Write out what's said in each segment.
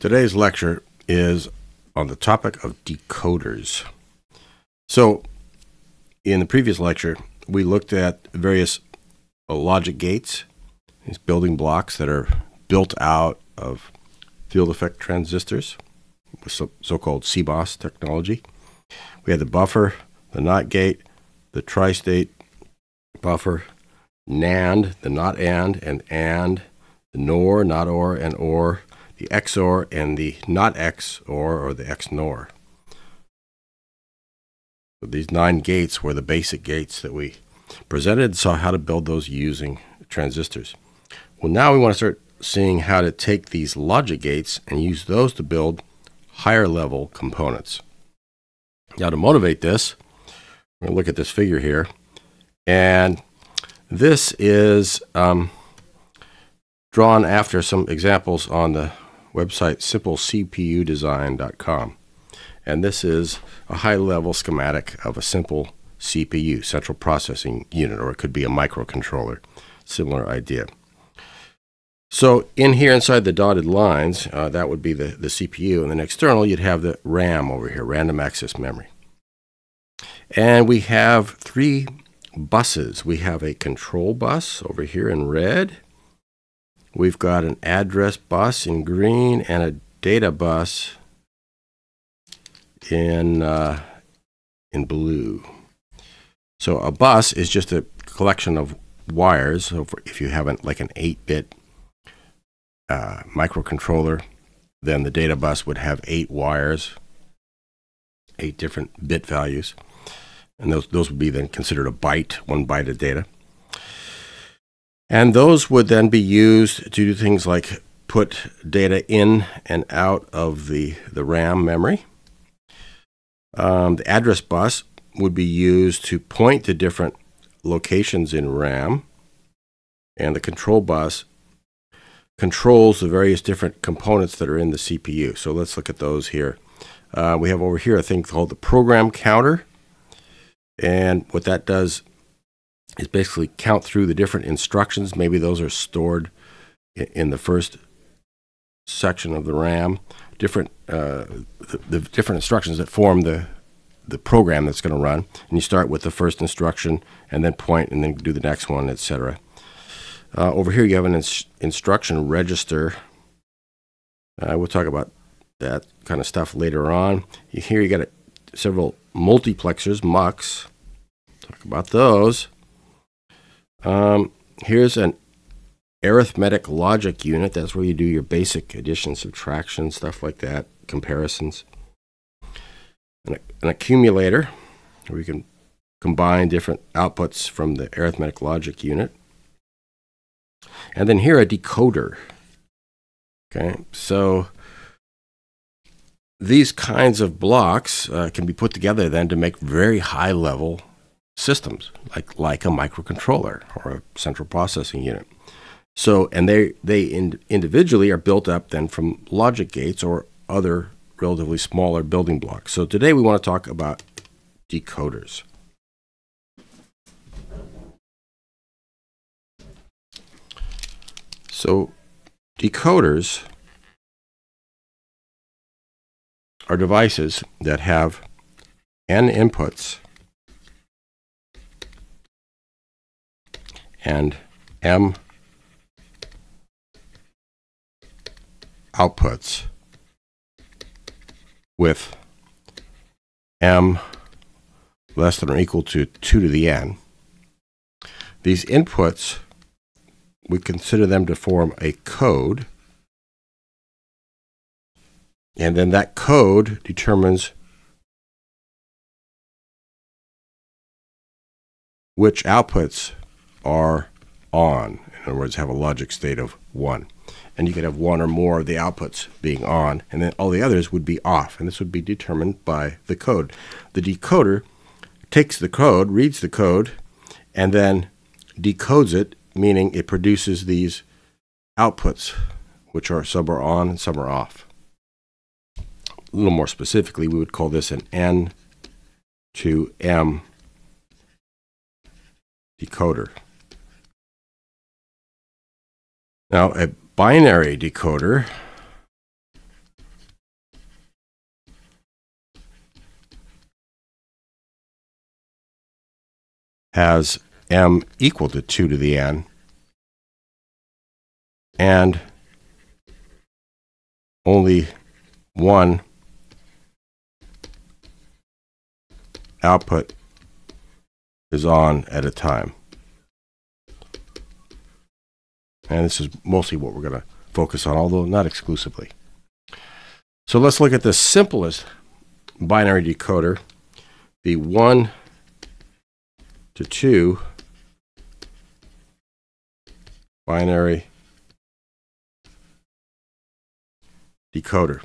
Today's lecture is on the topic of decoders. So, in the previous lecture, we looked at various logic gates, these building blocks that are built out of field effect transistors with so called CMOS technology. We had the buffer, the NOT gate, the tri state buffer, NAND, the not and, and AND, the NOR, not OR, and OR, the XOR, and the not XOR, or the XNOR. So these nine gates were the basic gates that we presented, and saw how to build those using transistors. Well, now we want to start seeing how to take these logic gates and use those to build higher level components. Now, to motivate this, we're going to look at this figure here. And this is um, drawn after some examples on the website simplecpudesign.com. And this is a high level schematic of a simple CPU, central processing unit, or it could be a microcontroller. Similar idea. So in here inside the dotted lines, uh, that would be the, the CPU. And then external, you'd have the RAM over here, random access memory. And we have three buses. We have a control bus over here in red. We've got an address bus in green and a data bus in uh, in blue. So a bus is just a collection of wires. So if you have an, like an 8-bit uh, microcontroller, then the data bus would have eight wires, eight different bit values and those, those would be then considered a byte, one byte of data. And those would then be used to do things like put data in and out of the, the RAM memory. Um, the address bus would be used to point to different locations in RAM. And the control bus controls the various different components that are in the CPU. So let's look at those here. Uh, we have over here a thing called the program counter. And what that does is basically count through the different instructions. Maybe those are stored in the first section of the RAM. Different uh, the, the, different instructions that form the the program that's going to run. And you start with the first instruction, and then point, and then do the next one, etc. Uh, over here, you have an ins instruction register. Uh, we'll talk about that kind of stuff later on. Here, you got a, several multiplexers, MUX, talk about those. Um, here's an arithmetic logic unit. That's where you do your basic addition, subtraction, stuff like that, comparisons. An, an accumulator, where we can combine different outputs from the arithmetic logic unit. And then here a decoder. Okay, so these kinds of blocks uh, can be put together then to make very high level systems, like like a microcontroller or a central processing unit. So, and they they in, individually are built up then from logic gates or other relatively smaller building blocks. So today we want to talk about decoders. So decoders are devices that have n inputs and M outputs with M less than or equal to 2 to the n. These inputs, we consider them to form a code, and then that code determines which outputs are on. In other words, have a logic state of 1. And you could have one or more of the outputs being on, and then all the others would be off. And this would be determined by the code. The decoder takes the code, reads the code, and then decodes it, meaning it produces these outputs, which are some are on and some are off. A little more specifically, we would call this an N to M decoder. Now, a binary decoder has m equal to 2 to the n and only one output is on at a time. And this is mostly what we're going to focus on, although not exclusively. So let's look at the simplest binary decoder, the 1 to 2 binary decoder.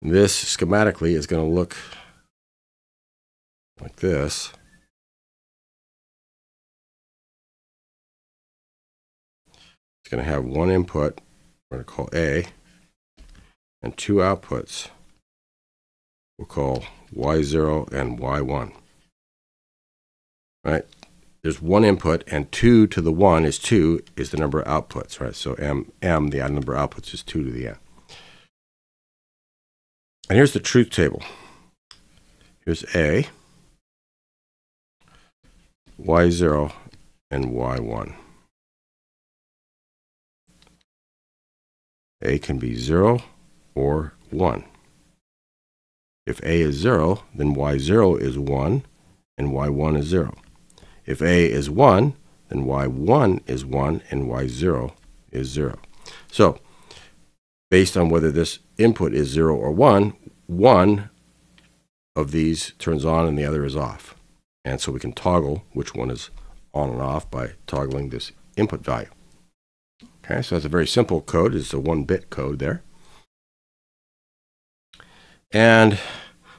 This schematically is going to look like this. Going to have one input, we're going to call A, and two outputs, we'll call Y0 and Y1. Right? There's one input, and 2 to the 1 is 2, is the number of outputs, right? So M, M the odd number of outputs, is 2 to the n. And here's the truth table. Here's A, Y0, and Y1. A can be 0 or 1. If A is 0, then Y0 is 1 and Y1 is 0. If A is 1, then Y1 is 1 and Y0 is 0. So, based on whether this input is 0 or 1, one of these turns on and the other is off. And so we can toggle which one is on and off by toggling this input value. Okay, so that's a very simple code. It's a one-bit code there. And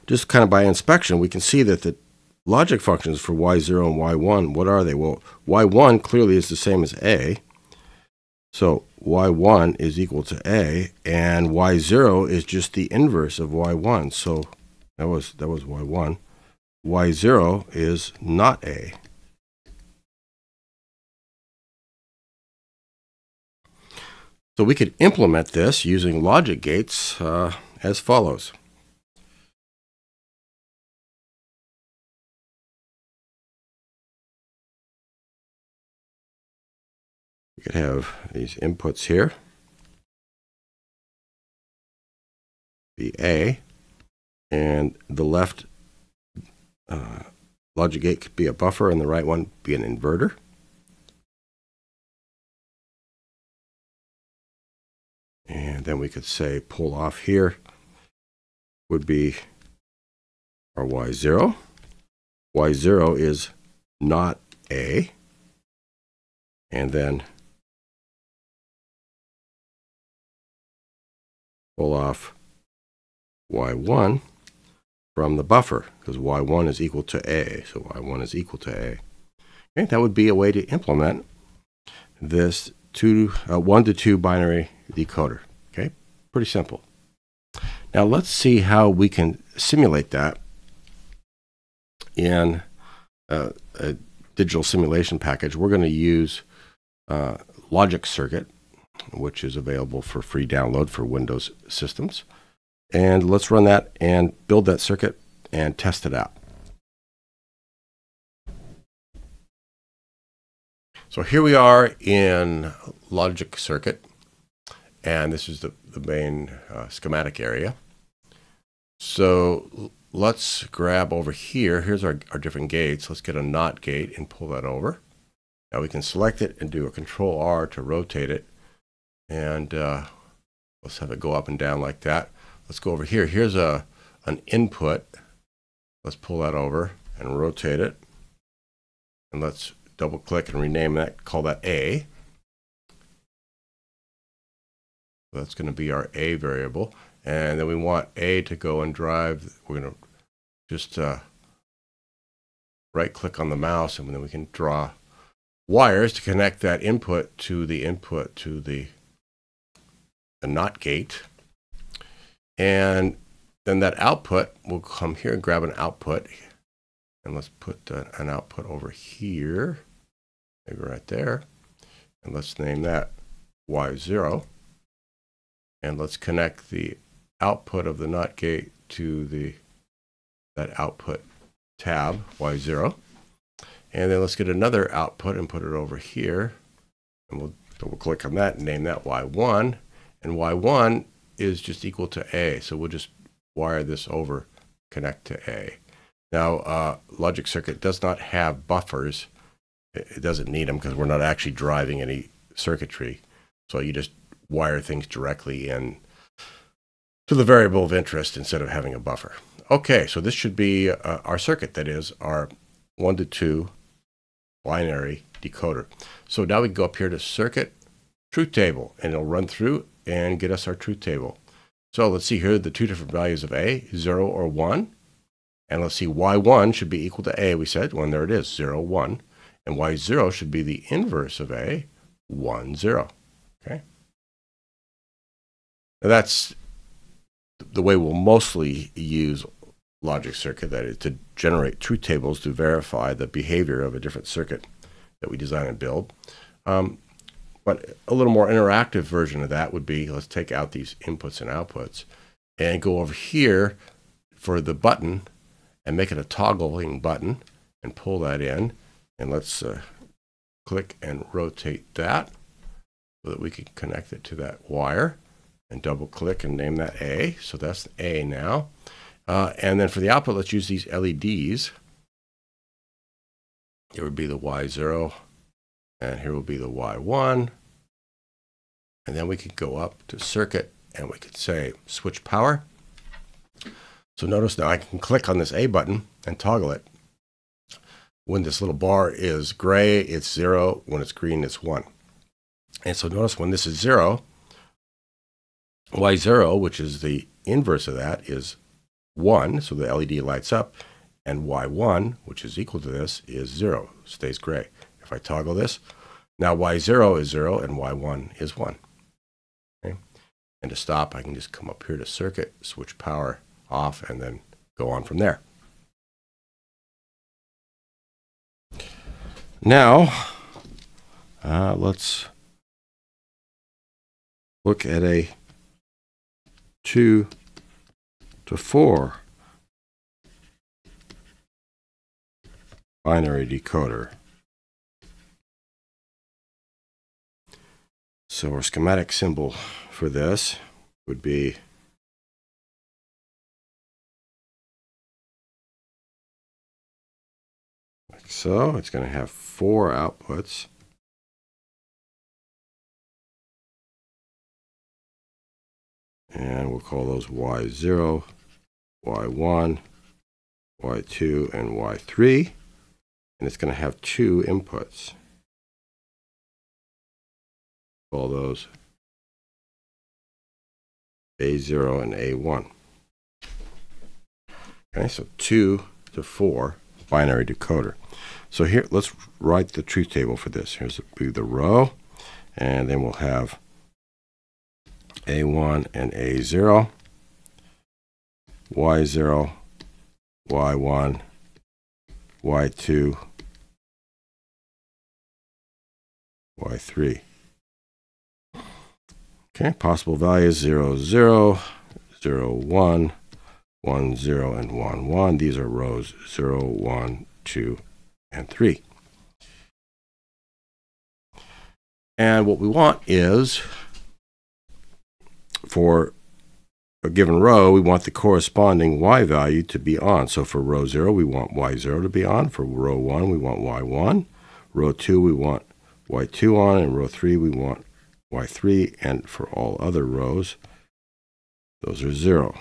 just kind of by inspection, we can see that the logic functions for y0 and y1, what are they? Well, y1 clearly is the same as a. So y1 is equal to a, and y0 is just the inverse of y1. So that was, that was y1. y0 is not a. So we could implement this using logic gates uh, as follows. We could have these inputs here. Be A, and the left uh, logic gate could be a buffer, and the right one be an inverter. And then we could say pull off here would be our y0. y0 is not A. And then pull off y1 from the buffer because y1 is equal to a. So y1 is equal to a. Okay, that would be a way to implement this two, uh, 1 to 2 binary decoder. Okay, pretty simple. Now let's see how we can simulate that in a, a digital simulation package. We're going to use uh, Logic Circuit which is available for free download for Windows systems. And let's run that and build that circuit and test it out. So here we are in Logic Circuit, and this is the, the main uh, schematic area. So let's grab over here. Here's our, our different gates. Let's get a NOT gate and pull that over. Now we can select it and do a Control R to rotate it and uh, let's have it go up and down like that. Let's go over here. Here's a an input. Let's pull that over and rotate it. And let's double click and rename that, call that A. That's going to be our A variable. And then we want A to go and drive. We're going to just uh, right click on the mouse and then we can draw wires to connect that input to the input to the the NOT gate. And then that output will come here and grab an output. And let's put an output over here, maybe right there. And let's name that Y0. And let's connect the output of the NOT gate to the that output tab y0. And then let's get another output and put it over here. And we'll double click on that and name that y1. And y1 is just equal to a. So we'll just wire this over, connect to a. Now, uh, logic circuit does not have buffers. It doesn't need them because we're not actually driving any circuitry. So you just wire things directly in to the variable of interest instead of having a buffer. Okay, so this should be uh, our circuit, that is our 1 to 2 binary decoder. So now we go up here to circuit truth table and it'll run through and get us our truth table. So let's see here the two different values of A, 0 or 1. And let's see, y1 should be equal to A, we said. Well, there it is, 0, 1. And y0 should be the inverse of A, 1, 0. Okay? Now that's the way we'll mostly use logic circuit, that is to generate truth tables to verify the behavior of a different circuit that we design and build. Um, but a little more interactive version of that would be, let's take out these inputs and outputs and go over here for the button and make it a toggling button and pull that in. And let's uh, click and rotate that so that we can connect it to that wire and double click and name that A. So that's A now. Uh, and then for the output, let's use these LEDs. Here would be the Y0, and here will be the Y1. And then we could go up to circuit, and we could say switch power. So notice now I can click on this A button and toggle it. When this little bar is gray, it's zero. When it's green, it's one. And so notice when this is zero, Y0, which is the inverse of that, is 1, so the LED lights up, and Y1, which is equal to this, is 0, stays gray. If I toggle this, now Y0 is 0 and Y1 is 1. Okay? And to stop, I can just come up here to circuit, switch power off, and then go on from there. Now, uh, let's look at a 2 to 4 binary decoder. So our schematic symbol for this would be like so. It's going to have four outputs. And we'll call those y0, y1, y2, and y3. And it's going to have two inputs. Call those A0 and A1. Okay, so 2 to 4 binary decoder. So here, let's write the truth table for this. Here's the, the row, and then we'll have a1 and A0, Y0, Y1, Y2, Y3. Okay, possible values 0, 0, 0, 1, 1, 0, and 1, 1. These are rows 0, 1, 2, and 3. And what we want is for a given row, we want the corresponding y value to be on. So for row 0, we want y0 to be on. For row 1, we want y1. Row 2, we want y2 on. And row 3, we want y3. And for all other rows, those are 0.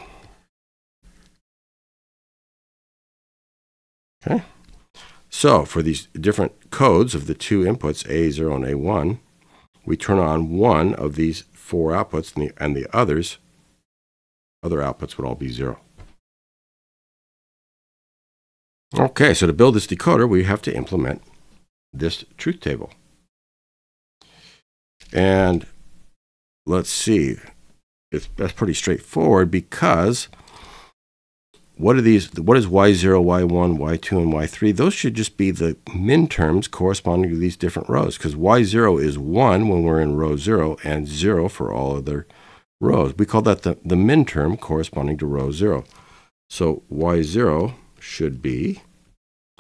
Okay. So for these different codes of the two inputs, A0 and A1, we turn on one of these four outputs, and the, and the others, other outputs would all be zero. Okay, so to build this decoder, we have to implement this truth table. And let's see, it's, that's pretty straightforward because what are these? What is y0, y1, y2, and y3? Those should just be the min terms corresponding to these different rows because y0 is 1 when we're in row 0 and 0 for all other rows. We call that the, the min term corresponding to row 0. So y0 should be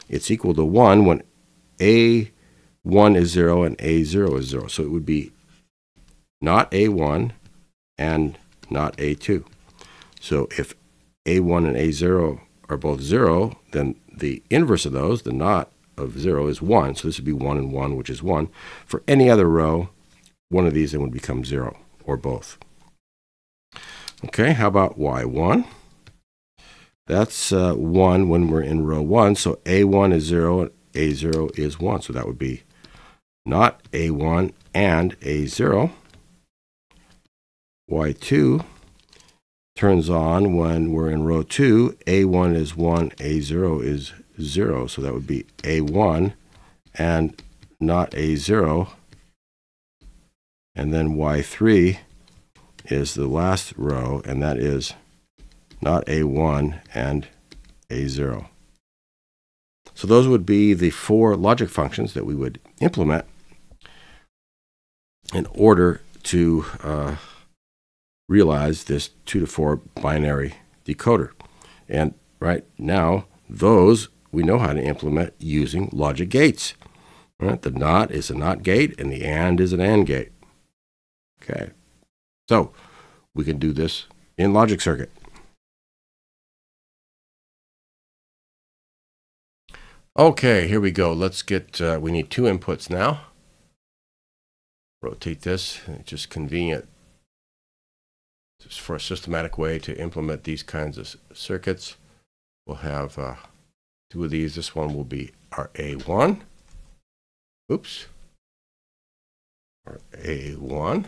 it's equal to 1 when A1 is 0 and A0 is 0. So it would be not A1 and not A2. So if A1 and A0 are both 0, then the inverse of those, the not of 0, is 1. So this would be 1 and 1, which is 1. For any other row, one of these then would become 0, or both. Okay, how about Y1? That's uh, 1 when we're in row 1. So A1 is 0 and A0 is 1. So that would be not A1 and A0. Y2 turns on when we're in row 2. A1 is 1, A0 is 0. So that would be A1 and not A0. And then Y3 is the last row, and that is not A1 and A0. So those would be the four logic functions that we would implement in order to uh, realize this 2 to 4 binary decoder. And right now, those we know how to implement using logic gates. Right? The NOT is a NOT gate, and the AND is an AND gate. Okay, so we can do this in logic circuit. Okay, here we go. Let's get, uh, we need two inputs now. Rotate this, it's just convenient for a systematic way to implement these kinds of circuits. We'll have uh, two of these. This one will be our A1. Oops. Our A1.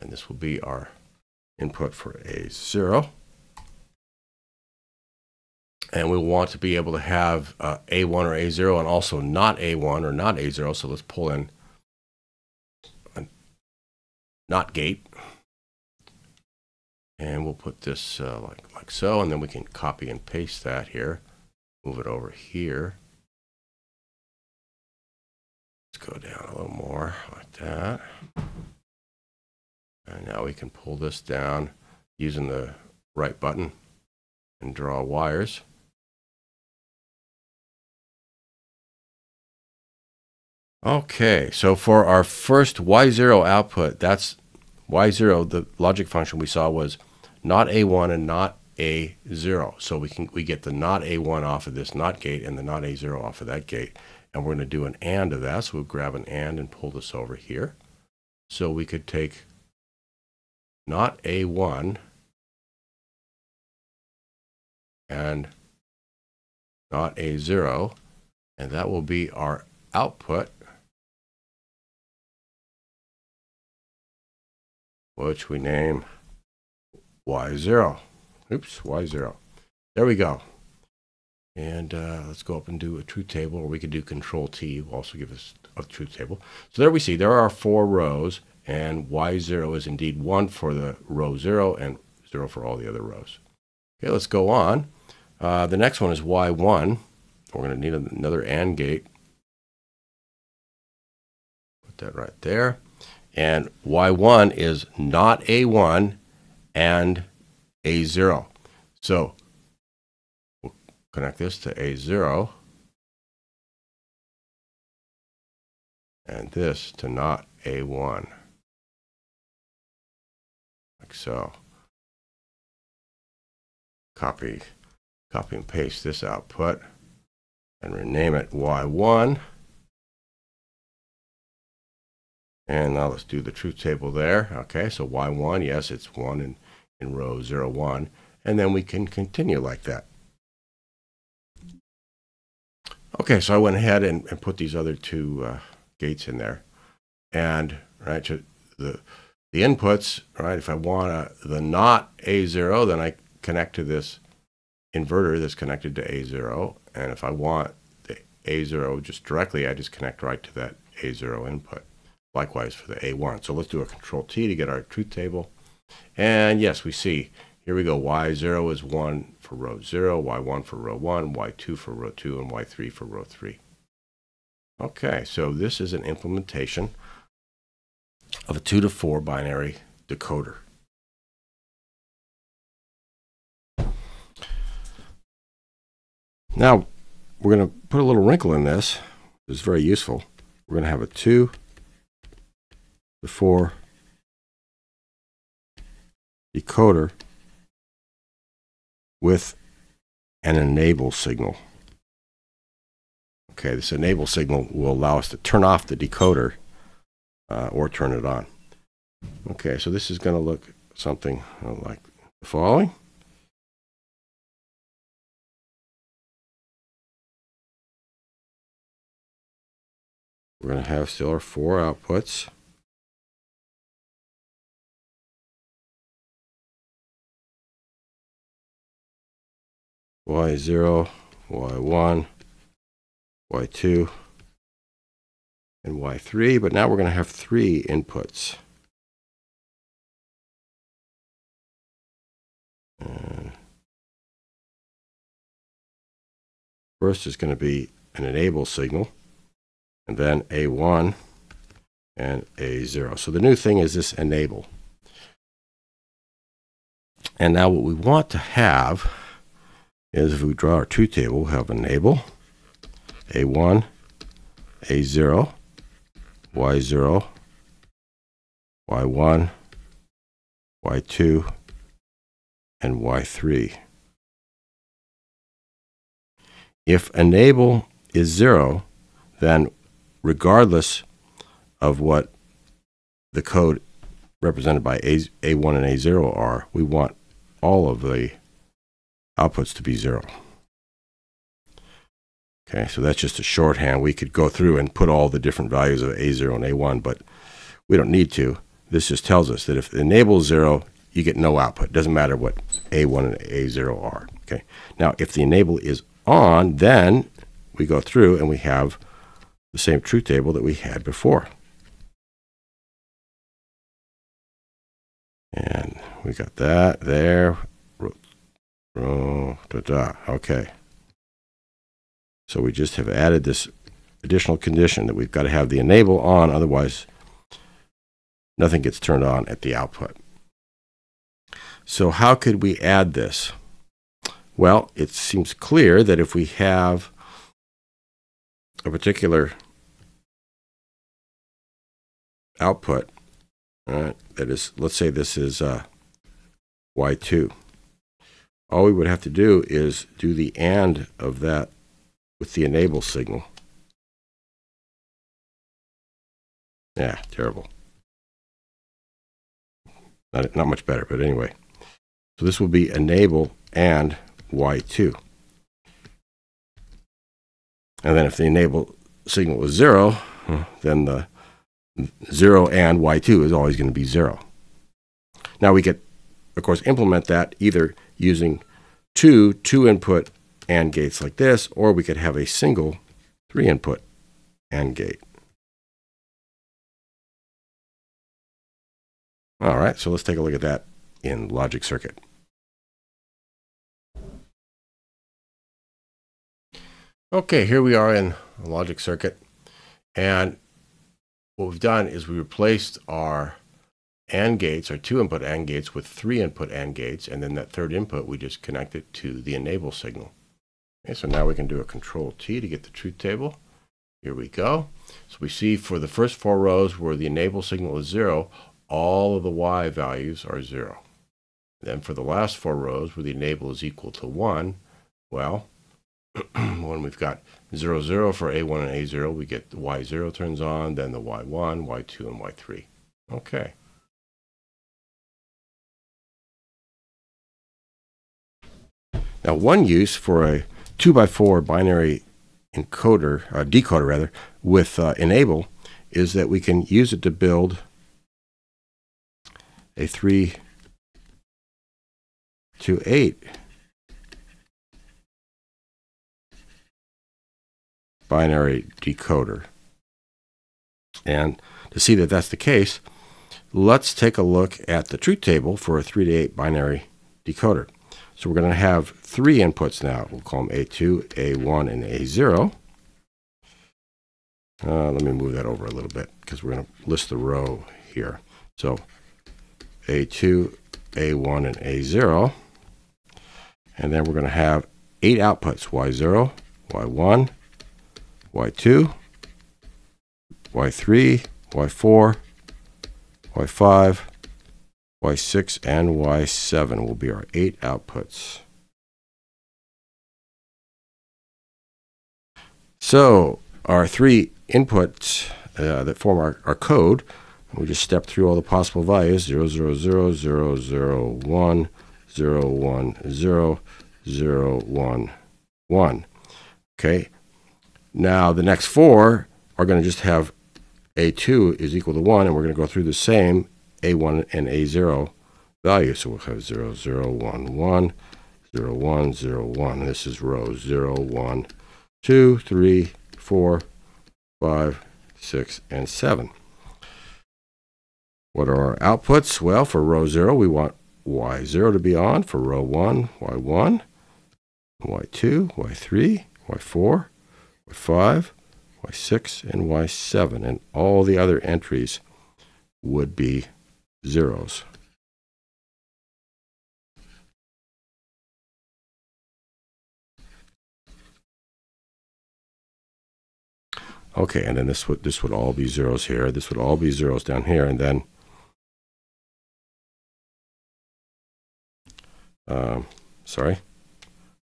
And this will be our input for A0 and we want to be able to have uh, A1 or A0 and also not A1 or not A0. So let's pull in a not gate. And we'll put this uh, like, like so, and then we can copy and paste that here. Move it over here. Let's go down a little more like that. And now we can pull this down using the right button and draw wires. Okay, so for our first Y0 output, that's Y0, the logic function we saw was not A1 and not A0. So we can we get the not A1 off of this not gate and the not A0 off of that gate. And we're going to do an AND of that. So we'll grab an AND and pull this over here. So we could take not A1 and not A0, and that will be our output which we name y0. Oops, y0. There we go. And uh, let's go up and do a truth table, or we could do Control T, will also give us a truth table. So there we see there are four rows, and y0 is indeed 1 for the row 0 and 0 for all the other rows. Okay, let's go on. Uh, the next one is y1. We're going to need another AND gate. Put that right there. And Y1 is not A1 and A0. So we'll connect this to A0 and this to not A1. Like so. Copy, copy and paste this output and rename it Y1. And now let's do the truth table there. Okay, so Y1, yes, it's 1 in, in row 0, 1. And then we can continue like that. Okay, so I went ahead and, and put these other two uh, gates in there. And, right, so the, the inputs, right, if I want a, the not A0, then I connect to this inverter that's connected to A0. And if I want the A0 just directly, I just connect right to that A0 input. Likewise for the A1. So let's do a control T to get our truth table. And yes, we see, here we go, Y0 is 1 for row 0, Y1 for row 1, Y2 for row 2, and Y3 for row 3. Okay, so this is an implementation of a 2 to 4 binary decoder. Now, we're going to put a little wrinkle in this. It's very useful. We're going to have a 2, the 4, decoder with an enable signal. Okay, this enable signal will allow us to turn off the decoder uh, or turn it on. Okay, so this is going to look something like the following. We're going to have still our four outputs. Y0, Y1, Y2, and Y3, but now we're going to have three inputs. And first is going to be an enable signal, and then A1 and A0. So the new thing is this enable. And now what we want to have is if we draw our truth table, we'll have enable, A1, A0, Y0, Y1, Y2, and Y3. If enable is 0, then regardless of what the code represented by A, A1 and A0 are, we want all of the outputs to be 0. Okay, so that's just a shorthand. We could go through and put all the different values of A0 and A1, but we don't need to. This just tells us that if enable 0, you get no output. It doesn't matter what A1 and A0 are. Okay. Now, if the enable is on, then we go through and we have the same truth table that we had before. And we got that there. Oh, da, da. Okay. So we just have added this additional condition that we've got to have the enable on, otherwise nothing gets turned on at the output. So how could we add this? Well, it seems clear that if we have a particular output, right, that is, let's say this is uh, Y2. All we would have to do is do the AND of that with the enable signal. Yeah, terrible. Not, not much better, but anyway. So this will be enable and Y2. And then if the enable signal is 0, then the 0 and Y2 is always going to be 0. Now we could, of course, implement that either using two two-input AND gates like this, or we could have a single three-input AND gate. All right, so let's take a look at that in logic circuit. Okay, here we are in logic circuit. And what we've done is we replaced our AND gates, our two input AND gates with three input AND gates. And then that third input, we just connect it to the enable signal. Okay, so now we can do a control T to get the truth table. Here we go. So we see for the first four rows where the enable signal is zero, all of the Y values are zero. Then for the last four rows where the enable is equal to one, well, when we've got 0, 0 for A1 and A0, we get the Y0 turns on, then the Y1, Y2, and Y3. Okay. Now, one use for a 2 by 4 binary encoder, uh, decoder rather, with uh, enable is that we can use it to build a 3 to 8 binary decoder. And to see that that's the case, let's take a look at the truth table for a 3 to 8 binary decoder. So we're going to have three inputs now. We'll call them A2, A1, and A0. Uh, let me move that over a little bit because we're going to list the row here. So A2, A1, and A0. And then we're going to have eight outputs, Y0, y1, y2, y3, y4, y5, y6, and y7 will be our eight outputs. So our three inputs uh, that form our, our code, we just step through all the possible values, 0, 0, 0, 0, 0, 1, 0, 1, 0, 0, 1, 1. Okay. Now the next four are going to just have A2 is equal to 1, and we're going to go through the same A1 and A0 values. So we'll have 0, 0, 1, 1, 0, 1, 0, 1. This is row 0, 1, 2, 3, 4, 5, 6, and 7. What are our outputs? Well, for row 0, we want y0 to be on. For row 1, y1, y2, y3, y4, y5, y6, and y7. And all the other entries would be zeros. Okay, and then this would this would all be zeros here. This would all be zeros down here, and then um, sorry,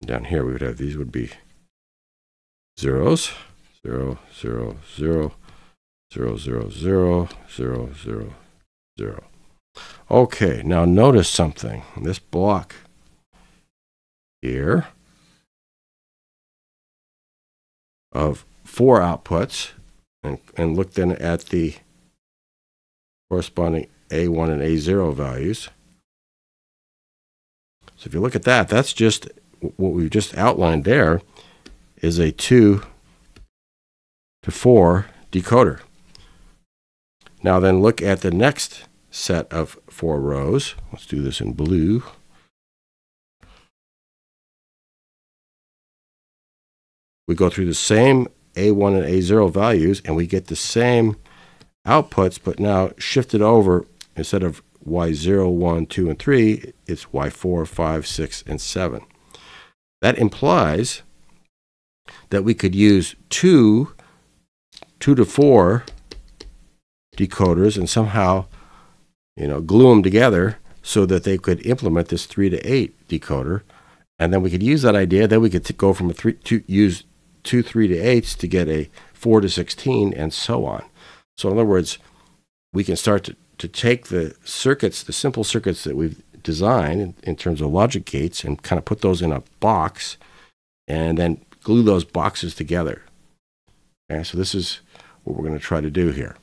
down here we would have these would be zeros, zero, zero, zero, zero, zero, zero, zero, zero, zero. Okay, now notice something. This block here of four outputs and, and look then at the corresponding A1 and A0 values. So if you look at that, that's just what we've just outlined there is a 2 to 4 decoder. Now then look at the next set of four rows. Let's do this in blue. We go through the same a1 and A0 values, and we get the same outputs, but now shifted over instead of Y0, 1, 2, and 3, it's Y4, 5, 6, and 7. That implies that we could use two 2 to 4 decoders and somehow you know glue them together so that they could implement this 3 to 8 decoder and then we could use that idea then we could go from a 3 to use two 3 to 8s to get a 4 to 16 and so on. So in other words, we can start to, to take the circuits, the simple circuits that we've designed in, in terms of logic gates and kind of put those in a box and then glue those boxes together. Okay, so this is what we're going to try to do here.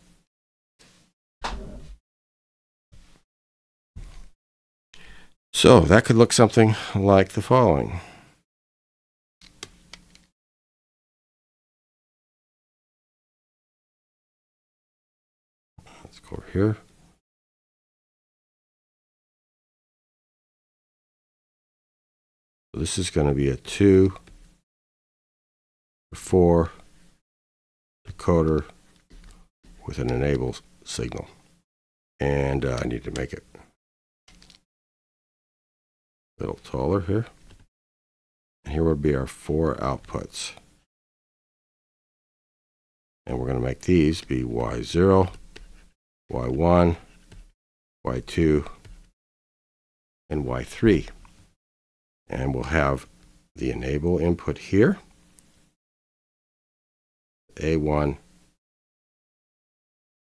So that could look something like the following. Let's go over here. This is going to be a 2, 4 decoder with an enable signal. And uh, I need to make it a little taller here. And here would be our four outputs. And we're going to make these be Y0, y1, y2, and y3. And we'll have the enable input here, A1,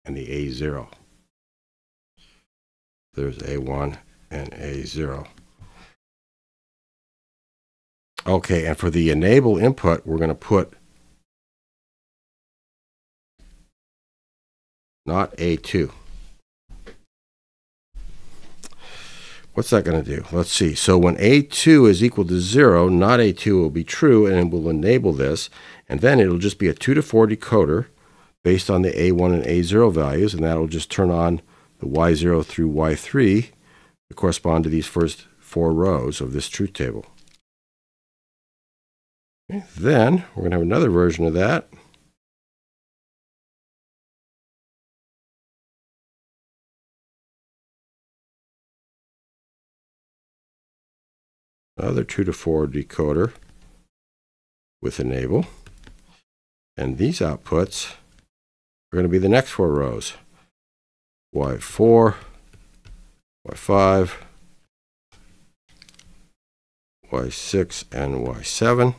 and the A0. There's A1 and A0. Okay, and for the enable input, we're going to put not A2. What's that going to do? Let's see. So when A2 is equal to 0, not A2 will be true, and it will enable this. And then it'll just be a 2 to 4 decoder based on the A1 and A0 values, and that'll just turn on the Y0 through Y3 to correspond to these first four rows of this truth table. Then we're going to have another version of that. Another 2 to 4 decoder. with enable. And these outputs are going to be the next four rows. Y4, Y5, Y6, and Y7.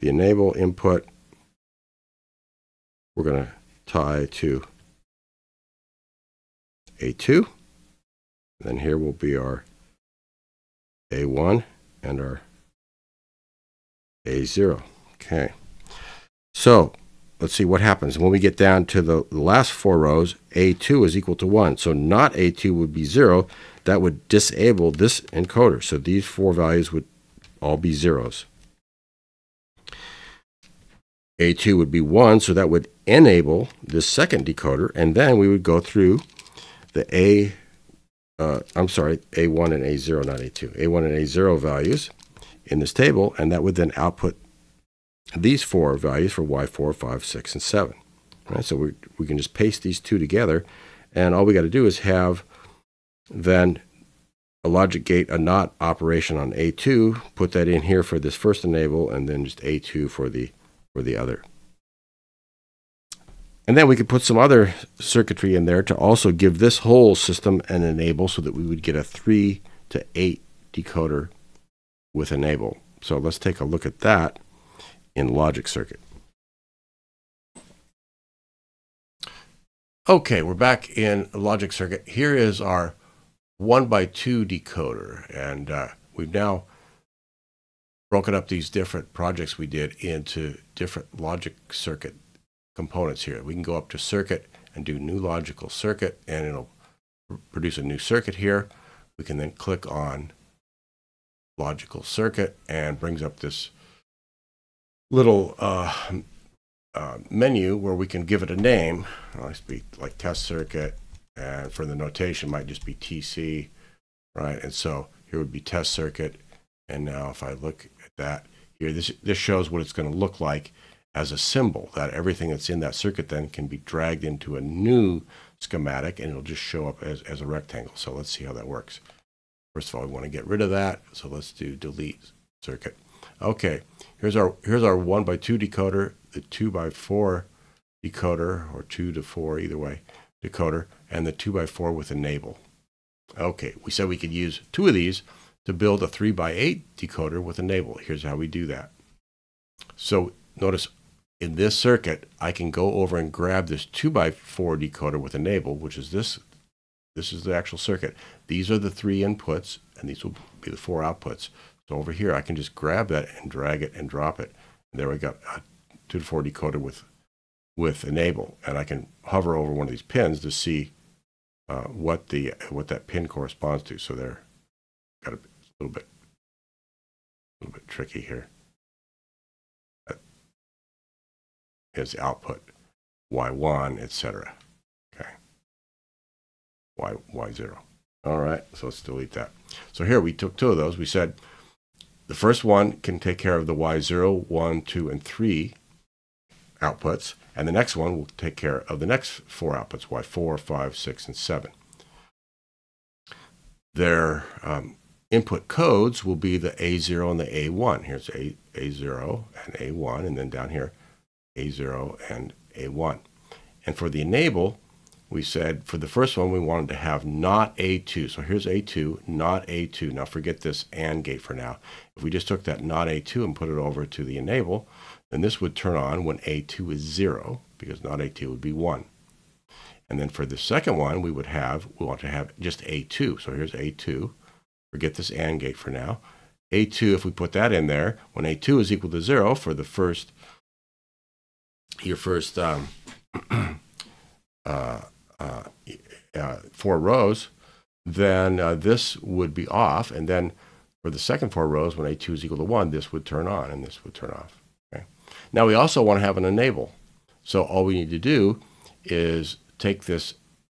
The enable input we're going to tie to A2. Then here will be our A1 and our A0. Okay. So let's see what happens. When we get down to the last four rows, A2 is equal to 1. So not A2 would be 0. That would disable this encoder. So these four values would all be zeros. A2 would be 1, so that would enable this second decoder, and then we would go through the A, uh, I'm sorry, A1 and A0, not A2, A1 and A0 values in this table, and that would then output these four values for Y4, 5, 6, and 7. Right, so we, we can just paste these two together, and all we got to do is have then a logic gate, a NOT operation on A2, put that in here for this first enable, and then just A2 for the for the other. And then we could put some other circuitry in there to also give this whole system an enable so that we would get a 3 to 8 decoder with enable. So let's take a look at that in logic circuit. Okay, we're back in logic circuit. Here is our 1 by 2 decoder, and uh, we've now broken up these different projects we did into different logic circuit components here. We can go up to circuit and do new logical circuit, and it'll produce a new circuit here. We can then click on logical circuit and brings up this little uh, uh, menu where we can give it a name. Let's be like test circuit, and for the notation might just be TC, right? And so here would be test circuit. And now if I look that here, this, this shows what it's going to look like as a symbol, that everything that's in that circuit then can be dragged into a new schematic and it'll just show up as, as a rectangle. So let's see how that works. First of all, we want to get rid of that. So let's do delete circuit. Okay, here's our here's our one by two decoder, the two by four decoder, or two to four either way decoder, and the two by four with enable. Okay, we said we could use two of these to build a three by eight decoder with enable. Here's how we do that. So notice in this circuit, I can go over and grab this two by four decoder with enable, which is this. This is the actual circuit. These are the three inputs, and these will be the four outputs. So over here, I can just grab that and drag it and drop it. And there we got a two to four decoder with with enable, and I can hover over one of these pins to see uh, what the what that pin corresponds to. So there, got a little bit a little bit tricky here. Is the output y1, etc. Okay, y y0. All right, so let's delete that. So here we took two of those. We said the first one can take care of the Y0, 1, 2, and 3 outputs, and the next one will take care of the next four outputs, Y4, 5, 6, and 7. Their um, input codes will be the A0 and the A1. Here's A, A0 and A1, and then down here, A0 and A1. And for the enable, we said for the first one, we wanted to have not A2. So here's A2, not A2. Now forget this AND gate for now. If we just took that not A2 and put it over to the enable, then this would turn on when A2 is 0, because not A2 would be 1. And then for the second one, we would have, we want to have just A2. So here's A2. Forget this AND gate for now. A2, if we put that in there, when A2 is equal to 0 for the first, your first um, uh, uh, uh, four rows, then uh, this would be off. And then for the second four rows, when A2 is equal to 1, this would turn on and this would turn off. Okay? Now we also want to have an enable. So all we need to do is take this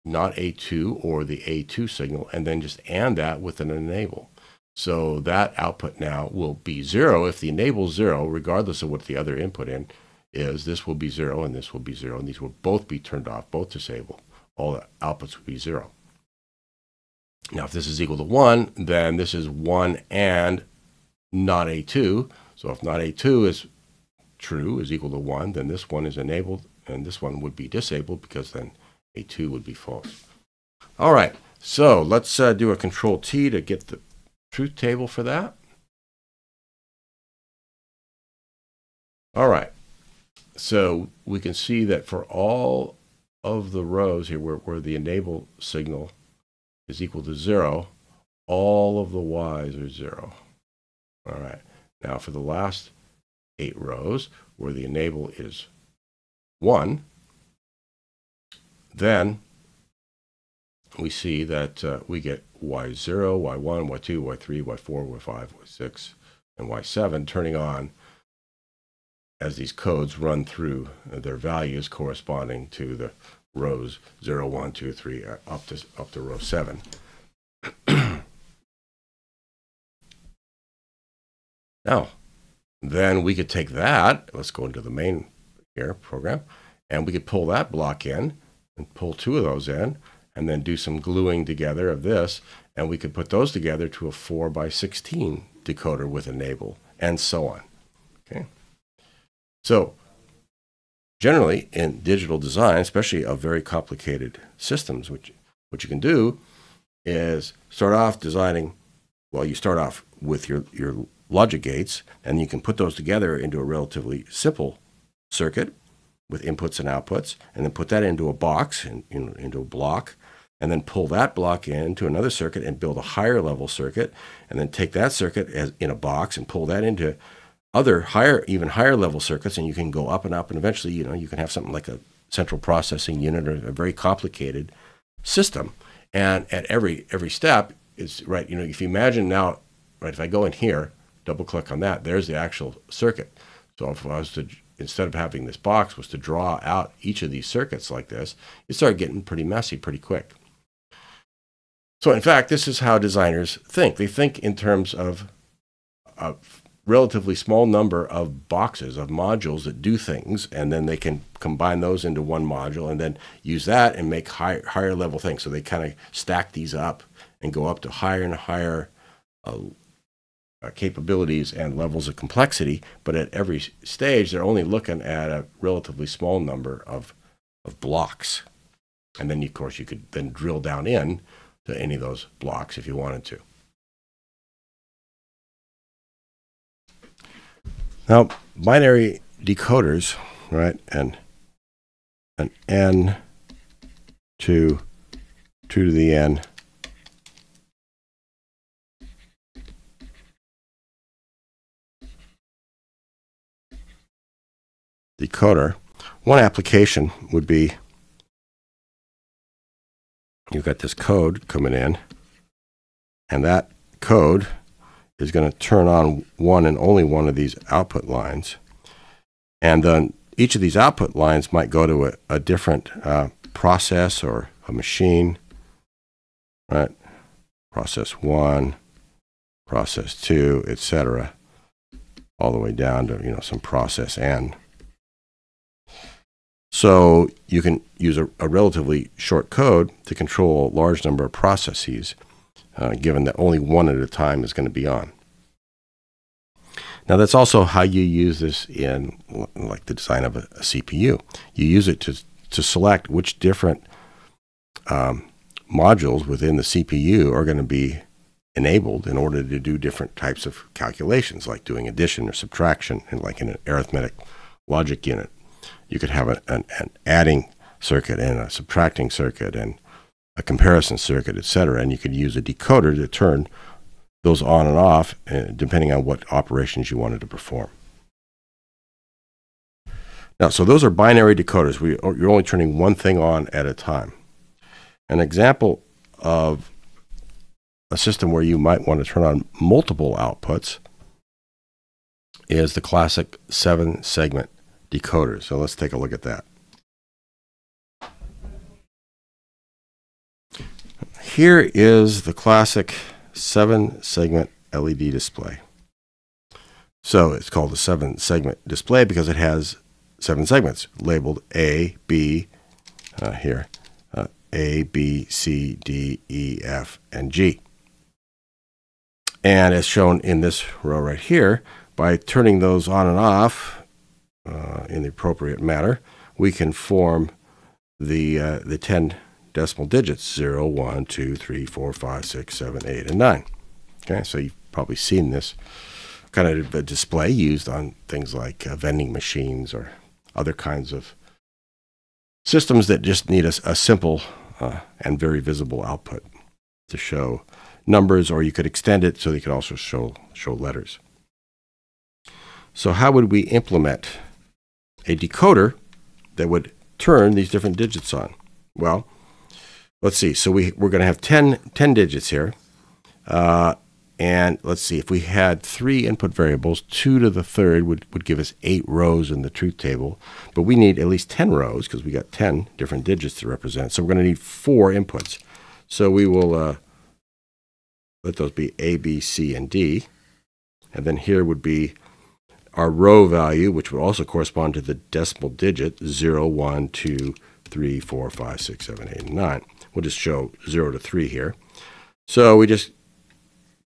not A2 or the A2 signal and then just AND that with an enable. So that output now will be 0. If the enable is 0, regardless of what the other input in is, this will be 0 and this will be 0. And these will both be turned off, both disabled all the outputs would be zero. Now, if this is equal to one, then this is one and not A2. So if not A2 is true, is equal to 1, then this one is enabled, and this one would be disabled because then A2 would be false. All right, so let's uh, do a Control T to get the truth table for that. All right, so we can see that for all of the rows here where, where the enable signal is equal to 0, all of the y's are 0. All right, now for the last eight rows where the enable is 1, then we see that uh, we get y0, y1, y2, y3, y4, y5, y6, and y7 turning on as these codes run through their values corresponding to the rows 0, 1, 2, 3, uh, up to, up to row 7. now, then we could take that, let's go into the main here program, and we could pull that block in and pull two of those in and then do some gluing together of this, and we could put those together to a 4 by 16 decoder with enable, and so on. Okay. So generally in digital design, especially of very complicated systems, which what you can do is start off designing, well, you start off with your, your logic gates, and you can put those together into a relatively simple circuit with inputs and outputs, and then put that into a box, in, in, into a block, and then pull that block into another circuit and build a higher level circuit, and then take that circuit as in a box and pull that into other higher, even higher level circuits, and you can go up and up, and eventually, you know, you can have something like a central processing unit or a very complicated system. And at every every step is right. You know, if you imagine now, right, if I go in here, double click on that, there's the actual circuit. So if I was to instead of having this box was to draw out each of these circuits like this, it started getting pretty messy pretty quick. So in fact, this is how designers think. They think in terms of a relatively small number of boxes of modules that do things and then they can combine those into one module and then use that and make higher, higher level things so they kind of stack these up and go up to higher and higher uh, uh, capabilities and levels of complexity but at every stage they're only looking at a relatively small number of, of blocks. And then of course you could then drill down in to any of those blocks if you wanted to. Now, binary decoders, right, and an n to 2 to the n decoder. One application would be you've got this code coming in, and that code is going to turn on one and only one of these output lines. And then each of these output lines might go to a, a different uh, process or a machine, right? Process one, process two, etc., all the way down to you know some process n. So you can use a, a relatively short code to control a large number of processes uh, given that only one at a time is going to be on. Now that's also how you use this in like the design of a, a CPU. You use it to, to select which different um, modules within the CPU are going to be enabled in order to do different types of calculations, like doing addition or subtraction, and like in an arithmetic logic unit. You could have a, an, an adding circuit and a subtracting circuit and a comparison circuit, etc. And you could use a decoder to turn those on and off uh, depending on what operations you wanted to perform. Now, so those are binary decoders. We, you're only turning one thing on at a time. An example of a system where you might want to turn on multiple outputs is the classic seven segment decoder. So let's take a look at that. Here is the classic seven segment LED display. So it's called a seven segment display because it has seven segments labeled A, B, uh, here, uh, A, B, C, D, E, F, and G. And as shown in this row right here, by turning those on and off uh, in the appropriate manner, we can form the, uh, the 10 decimal digits 0, 1, 2, 3, 4, 5, 6, 7, 8, and 9. Okay, so you've probably seen this kind of display used on things like uh, vending machines or other kinds of systems that just need a, a simple uh, and very visible output to show numbers, or you could extend it so you could also show, show letters. So how would we implement a decoder that would turn these different digits on? Well, let's see. So we, we're going to have 10, 10 digits here. Uh, and let's see, if we had three input variables, two to the third would, would give us eight rows in the truth table. But we need at least 10 rows because we got 10 different digits to represent. So we're going to need four inputs. So we will uh, let those be A, B, C, and D. And then here would be our row value, which would also correspond to the decimal digit 0, 1, 2, 3, 4, 5, 6, 7, 8, and 9. We'll just show 0 to 3 here. So we just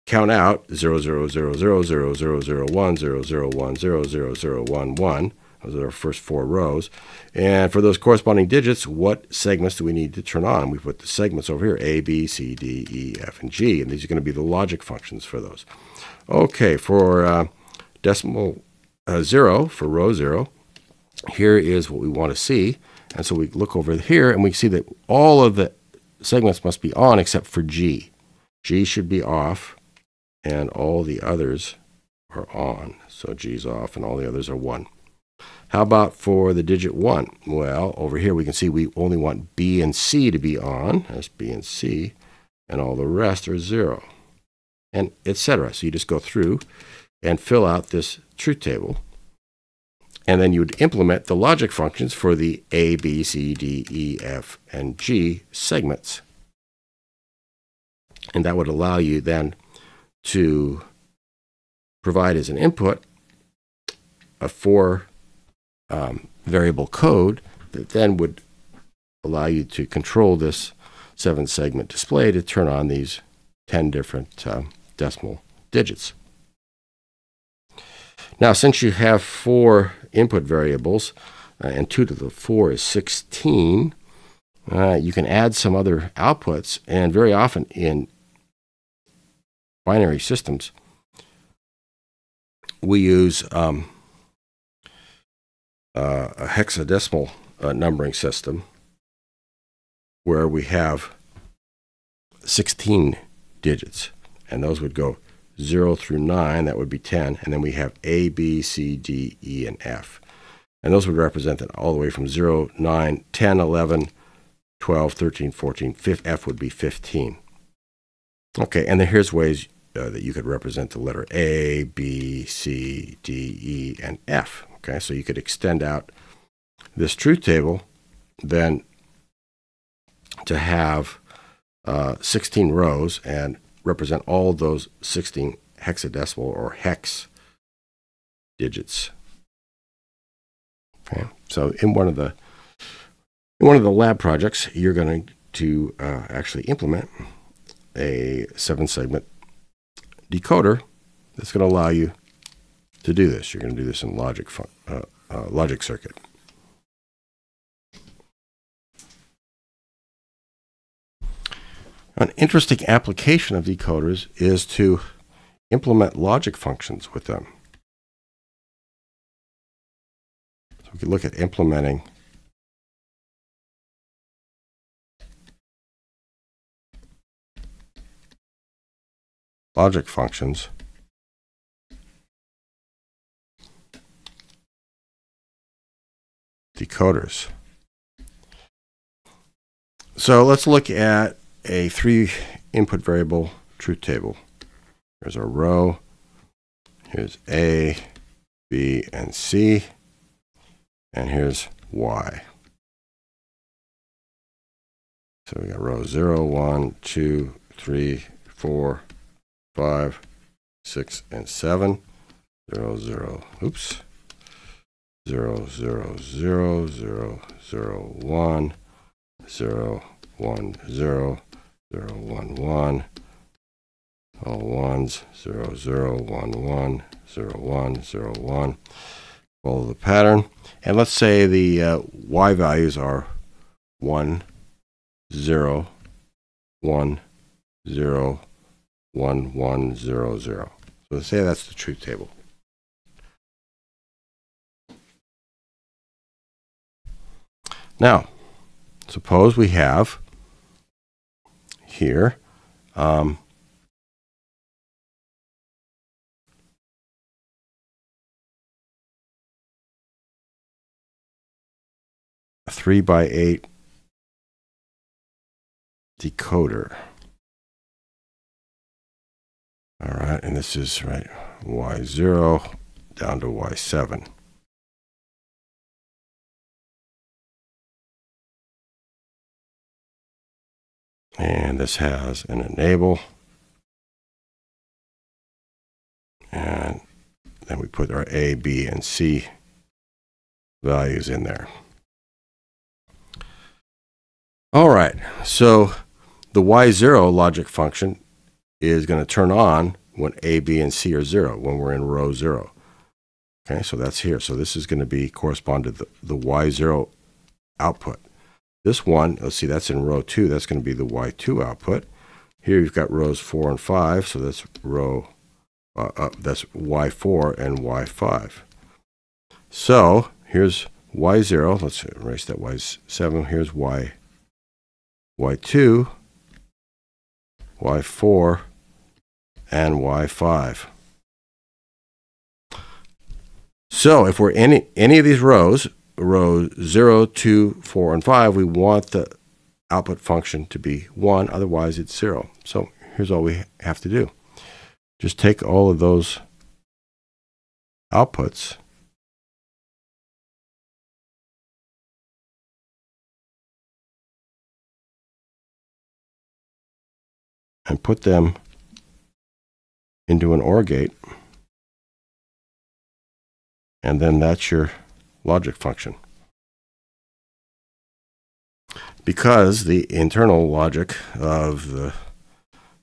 count out 0, 0, 0, 0, 0, 0, 0, 1, 0, 0, 1, 0, 0, 0, 1, 1. Those are our first four rows. And for those corresponding digits, what segments do we need to turn on? We put the segments over here, A, B, C, D, E, F, and G. And these are going to be the logic functions for those. Okay, for uh, decimal uh, 0, for row 0, here is what we want to see. And so we look over here and we see that all of the segments must be on except for G. G should be off and all the others are on. So G's off and all the others are 1. How about for the digit 1? Well, over here we can see we only want B and C to be on. That's B and C. And all the rest are 0. And etc. So you just go through and fill out this truth table. And then you would implement the logic functions for the A, B, C, D, E, F, and G segments. And that would allow you then to provide as an input a four um, variable code that then would allow you to control this seven segment display to turn on these 10 different um, decimal digits. Now, since you have four input variables, uh, and 2 to the 4 is 16, uh, you can add some other outputs, and very often in binary systems, we use um, uh, a hexadecimal uh, numbering system where we have 16 digits, and those would go 0 through 9, that would be 10, and then we have A, B, C, D, E, and F. And those would represent that all the way from 0, 9, 10, 11, 12, 13, 14, 15, F would be 15. Okay, and then here's ways uh, that you could represent the letter A, B, C, D, E, and F. Okay, so you could extend out this truth table then to have uh, 16 rows and represent all those 16 hexadecimal or hex digits. Okay, so in one of the in one of the lab projects, you're going to uh, actually implement a seven segment decoder that's going to allow you to do this. You're going to do this in logic, uh, uh, logic circuit. An interesting application of decoders is to implement logic functions with them. So we can look at implementing logic functions. Decoders. So let's look at a three input variable truth table. Here's our row. Here's A, B, and C. And here's Y. So we got row 0, 1, 2, 3, 4, five, six, and seven. Zero, zero, oops. Zero, zero, zero, zero, zero, one, zero, one, zero, zero, one, one, all ones, zero, zero, one, one, zero, one, zero, one. Follow the pattern. And let's say the uh, y values are 1, 0, 1, 0, 1, 1, 0, 0. So let's say that's the truth table. Now, suppose we have here um, a 3 by 8 decoder. All right, and this is right y0 down to y7. And this has an enable. And then we put our A, B, and C values in there. All right, so the Y0 logic function is going to turn on when A, B, and C are zero, when we're in row zero. Okay, so that's here. So this is going to be correspond to the, the Y0 output. This one, let's see, that's in row 2. That's going to be the Y2 output. Here you've got rows 4 and 5, so that's row, uh, uh, that's Y4 and Y5. So here's Y0. Let's erase that Y7. Here's Y, Y2, Y4, and Y5. So if we're any any of these rows, rows 0, 2, 4, and 5, we want the output function to be 1, otherwise it's 0. So here's all we have to do. Just take all of those outputs and put them into an OR gate. And then that's your logic function. Because the internal logic of the,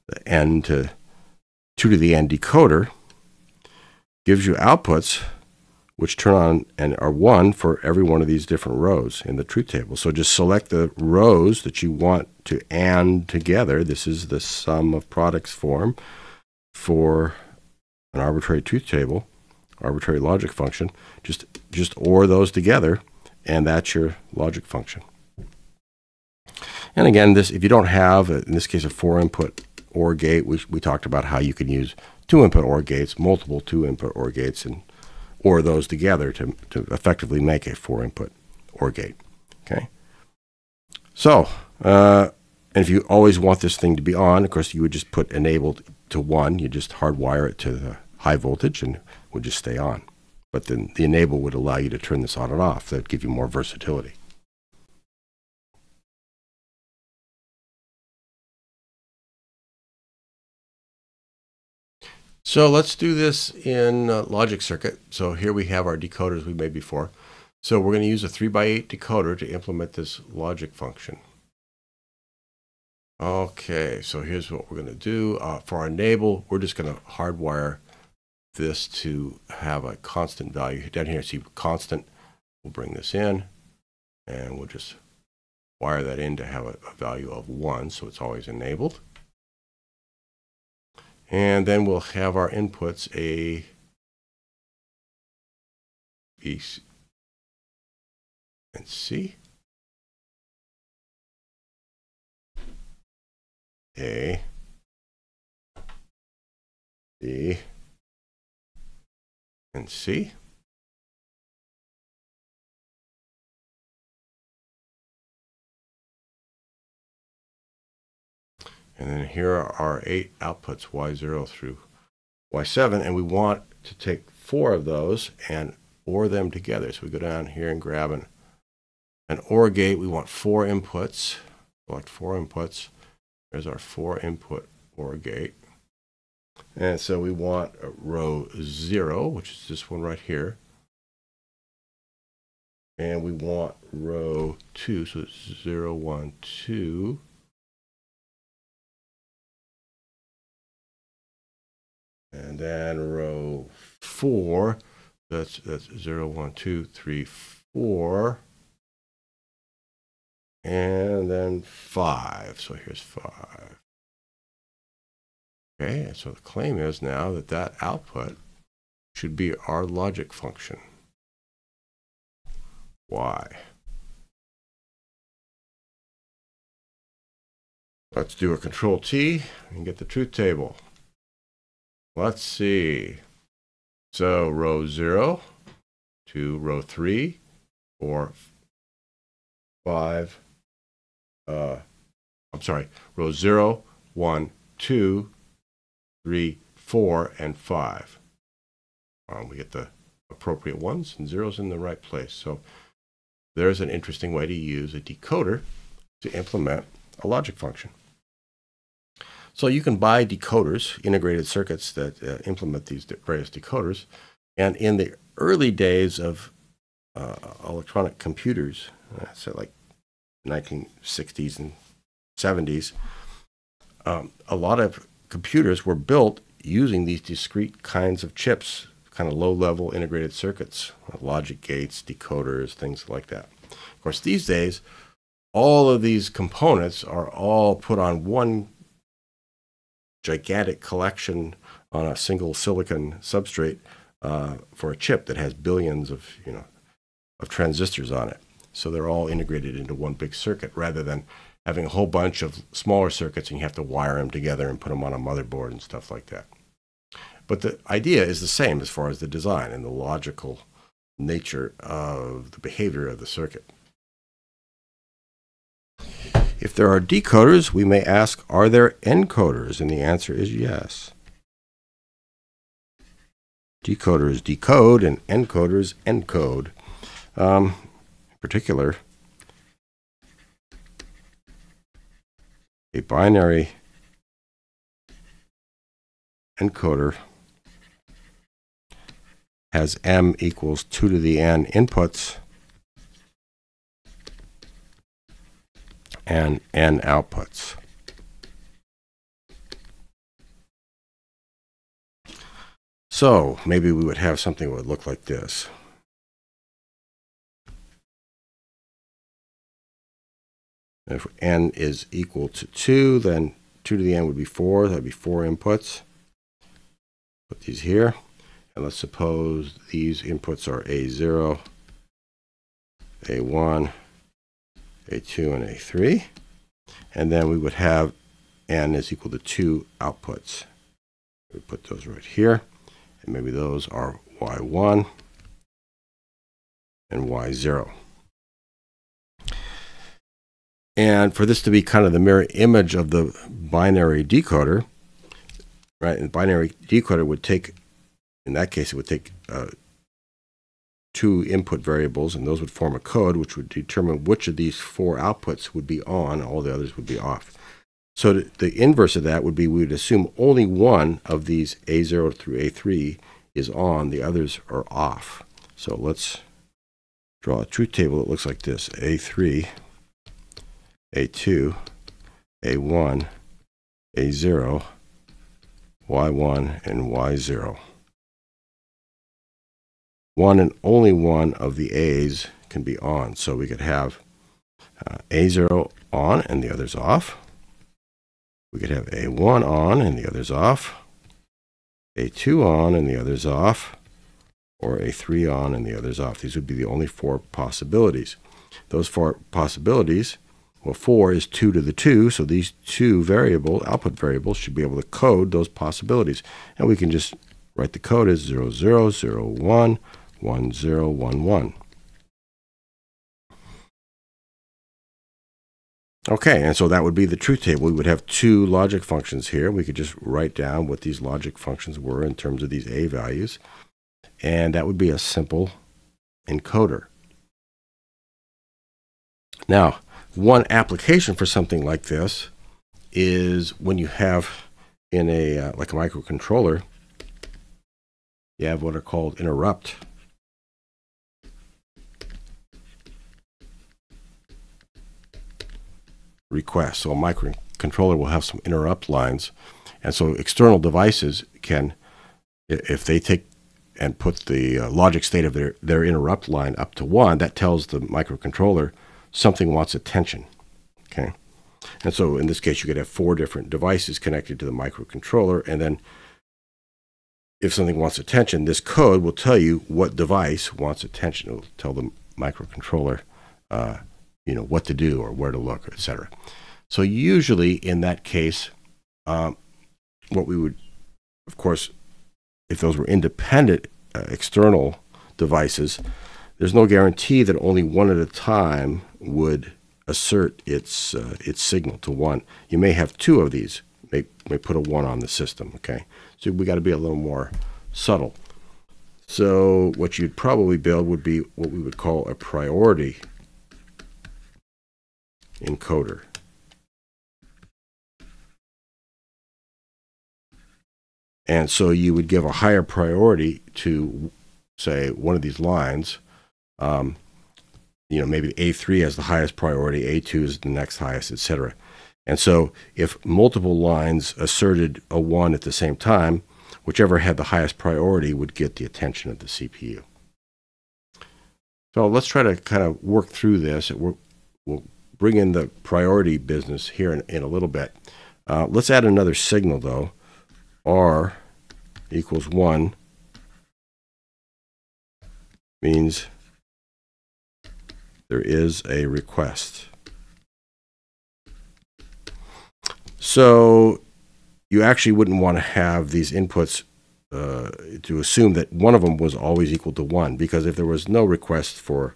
the n to 2 to the n decoder gives you outputs which turn on and are 1 for every one of these different rows in the truth table. So just select the rows that you want to AND together. This is the sum of products form for an arbitrary truth table arbitrary logic function. Just, just OR those together, and that's your logic function. And again, this if you don't have, in this case, a four-input OR gate, we, we talked about how you can use two-input OR gates, multiple two-input OR gates, and OR those together to, to effectively make a four-input OR gate. Okay. So, uh, and if you always want this thing to be on, of course, you would just put enabled to one. You just hardwire it to the high voltage, and would just stay on. But then the enable would allow you to turn this on and off. That would give you more versatility. So let's do this in uh, logic circuit. So here we have our decoders we made before. So we're going to use a 3 by 8 decoder to implement this logic function. Okay, so here's what we're going to do. Uh, for our enable, we're just going to hardwire this to have a constant value. Down here, see constant. We'll bring this in and we'll just wire that in to have a, a value of 1, so it's always enabled. And then we'll have our inputs A, B, and C. A, B, and C. And then here are our eight outputs, Y0 through Y7, and we want to take four of those and OR them together. So we go down here and grab an, an OR gate. We want four inputs. Select four inputs. There's our four input OR gate. And so we want row 0, which is this one right here. And we want row 2, so it's 0, 1, 2. then row four, that's, that's zero, one, two, three, four. And then five. So here's five. Okay, so the claim is now that that output should be our logic function. Y. Let's do a control T and get the truth table. Let's see. So row 0 to row 3 or 5. Uh, I'm sorry, row 0, 1, 2, 3, 4, and 5. Um, we get the appropriate ones and zeros in the right place. So there's an interesting way to use a decoder to implement a logic function. So you can buy decoders, integrated circuits that uh, implement these various decoders. And in the early days of uh, electronic computers, uh, so like 1960s and 70s, um, a lot of computers were built using these discrete kinds of chips, kind of low-level integrated circuits, logic gates, decoders, things like that. Of course, these days, all of these components are all put on one gigantic collection on a single silicon substrate uh, for a chip that has billions of you know of transistors on it. So they're all integrated into one big circuit rather than having a whole bunch of smaller circuits and you have to wire them together and put them on a motherboard and stuff like that. But the idea is the same as far as the design and the logical nature of the behavior of the circuit. If there are decoders, we may ask, are there encoders? And the answer is yes. Decoders decode and encoders encode. Um, in particular, a binary encoder has m equals 2 to the n inputs and n outputs. So maybe we would have something that would look like this. If n is equal to 2, then 2 to the n would be 4. That would be 4 inputs. Put these here. And let's suppose these inputs are A0, A1, a2 and A3. And then we would have n is equal to 2 outputs. We put those right here. And maybe those are y1 and y0. And for this to be kind of the mirror image of the binary decoder, right, and binary decoder would take, in that case, it would take uh, two input variables, and those would form a code which would determine which of these four outputs would be on, all the others would be off. So the inverse of that would be we would assume only one of these A0 through A3 is on, the others are off. So let's draw a truth table that looks like this. A3, A2, A1, A0, Y1, and Y0 one and only one of the A's can be on. So we could have uh, A0 on and the others off. We could have A1 on and the others off. A2 on and the others off. Or A3 on and the others off. These would be the only four possibilities. Those four possibilities, well, 4 is 2 to the 2, so these two variable, output variables, should be able to code those possibilities. And we can just write the code as 0, 0, 0, 1, 1011. Okay, and so that would be the truth table. We would have two logic functions here. We could just write down what these logic functions were in terms of these A values. And that would be a simple encoder. Now, one application for something like this is when you have in a uh, like a microcontroller, you have what are called interrupt requests. So a microcontroller will have some interrupt lines. And so external devices can if they take and put the uh, logic state of their, their interrupt line up to 1, that tells the microcontroller something wants attention. Okay? And so in this case, you could have four different devices connected to the microcontroller, and then if something wants attention, this code will tell you what device wants attention. It will tell the microcontroller, uh, you know, what to do or where to look, etc. So usually in that case, um, what we would, of course, if those were independent uh, external devices, there's no guarantee that only one at a time would assert its uh, its signal to one. You may have two of these. May may put a one on the system. Okay, so we got to be a little more subtle. So what you'd probably build would be what we would call a priority encoder. And so you would give a higher priority to, say, one of these lines. Um, you know, maybe A3 has the highest priority, A2 is the next highest, etc. And so if multiple lines asserted a 1 at the same time, whichever had the highest priority would get the attention of the CPU. So let's try to kind of work through this. We'll, we'll bring in the priority business here in, in a little bit. Uh, let's add another signal, though. R equals 1 means there is a request. So you actually wouldn't want to have these inputs uh, to assume that one of them was always equal to 1, because if there was no request for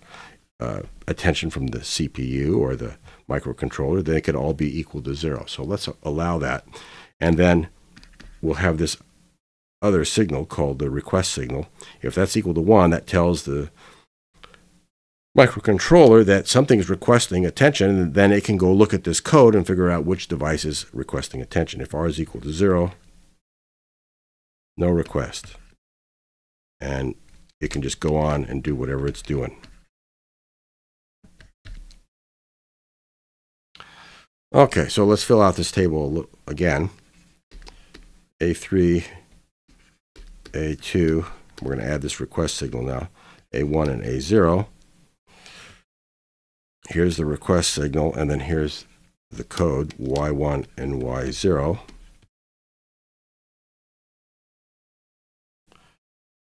uh, attention from the CPU or the microcontroller, they could all be equal to 0. So let's allow that. And then we'll have this other signal called the request signal. If that's equal to 1, that tells the microcontroller that something is requesting attention, and then it can go look at this code and figure out which device is requesting attention. If r is equal to 0, no request. And it can just go on and do whatever it's doing. Okay, so let's fill out this table again. A3, A2, we're going to add this request signal now, A1 and A0. Here's the request signal, and then here's the code, Y1 and Y0.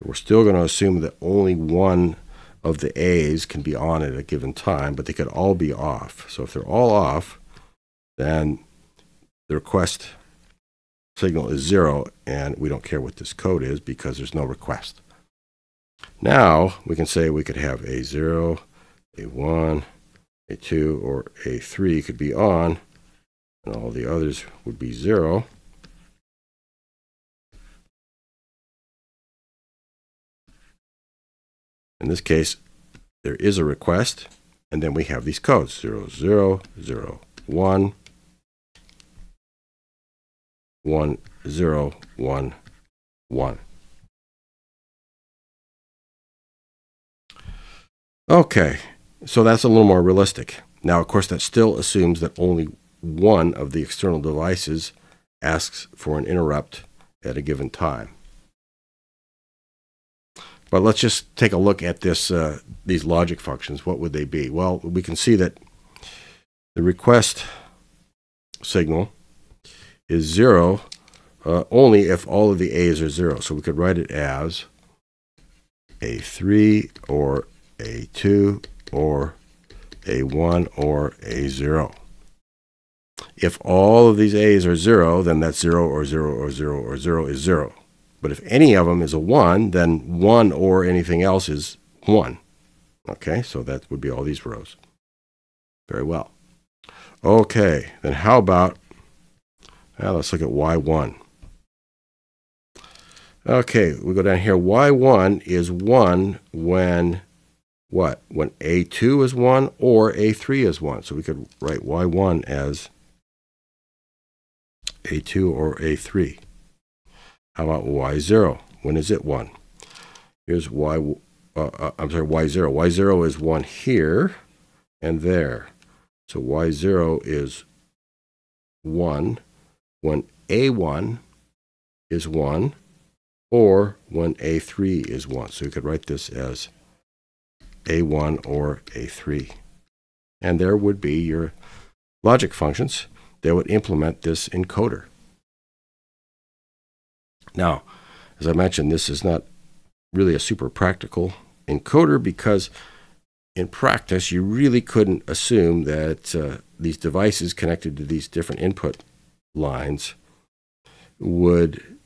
We're still going to assume that only one of the A's can be on at a given time, but they could all be off. So if they're all off, then the request signal is zero, and we don't care what this code is because there's no request. Now we can say we could have A0, A1, A2, or A3 could be on, and all the others would be zero. In this case, there is a request, and then we have these codes 0, 0, 0, 1, one zero one one. Okay, so that's a little more realistic. Now, of course, that still assumes that only one of the external devices asks for an interrupt at a given time. But let's just take a look at this, uh, these logic functions. What would they be? Well, we can see that the request signal is 0 uh, only if all of the a's are 0. So we could write it as a3 or a2 or a1 or a0. If all of these a's are 0, then that's 0 or 0 or 0 or 0 is 0. But if any of them is a 1, then 1 or anything else is 1. Okay, so that would be all these rows. Very well. Okay, then how about now let's look at Y1. Okay, we go down here. Y1 is 1 when what? When A2 is 1 or A3 is 1. So we could write Y1 as A2 or A3. How about Y0? When is it 1? Here's Y, uh, uh, I'm sorry, Y0. Y0 is 1 here and there. So Y0 is 1 when A1 is 1 or when A3 is 1. So you could write this as A1 or A3. And there would be your logic functions that would implement this encoder. Now, as I mentioned, this is not really a super practical encoder because in practice, you really couldn't assume that uh, these devices connected to these different input lines would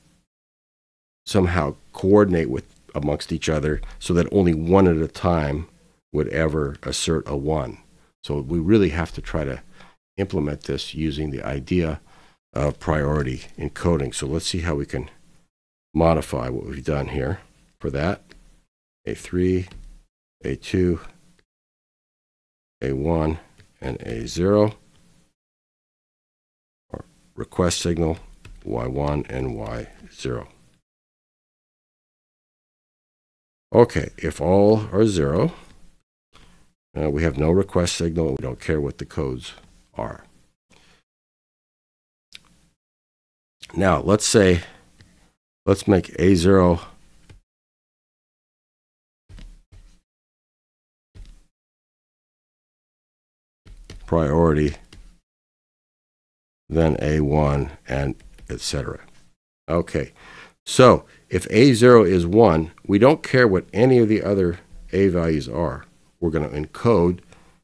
somehow coordinate with amongst each other so that only one at a time would ever assert a one. So we really have to try to implement this using the idea of priority encoding. So let's see how we can modify what we've done here for that. A3, A2, A1, and A0. Or request signal Y1 and Y0. Okay, if all are zero, uh, we have no request signal. We don't care what the codes are. Now, let's say, let's make A0 priority, then A1, and etc. Okay, so if A0 is 1, we don't care what any of the other A values are. We're going to encode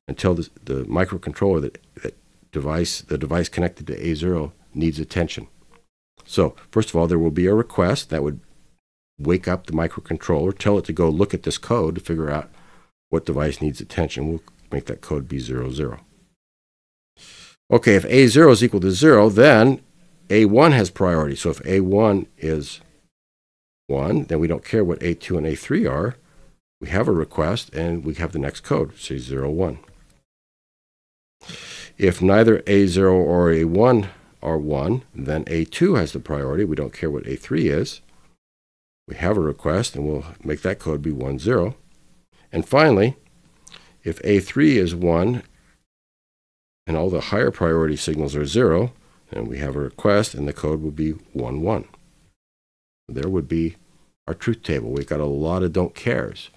until the, the microcontroller that, that device, the device connected to A0 needs attention. So first of all, there will be a request that would wake up the microcontroller, tell it to go look at this code to figure out what device needs attention. We'll make that code be 00. 0. Okay, if A0 is equal to 0, then A1 has priority. So if A1 is 1, then we don't care what A2 and A3 are. We have a request, and we have the next code, say 0, 1. If neither A0 or A1 are 1, then A2 has the priority. We don't care what A3 is. We have a request, and we'll make that code be 1, 0. And finally, if A3 is 1 and all the higher priority signals are 0, then we have a request, and the code would be 1, 1. There would be our truth table. We've got a lot of don't cares.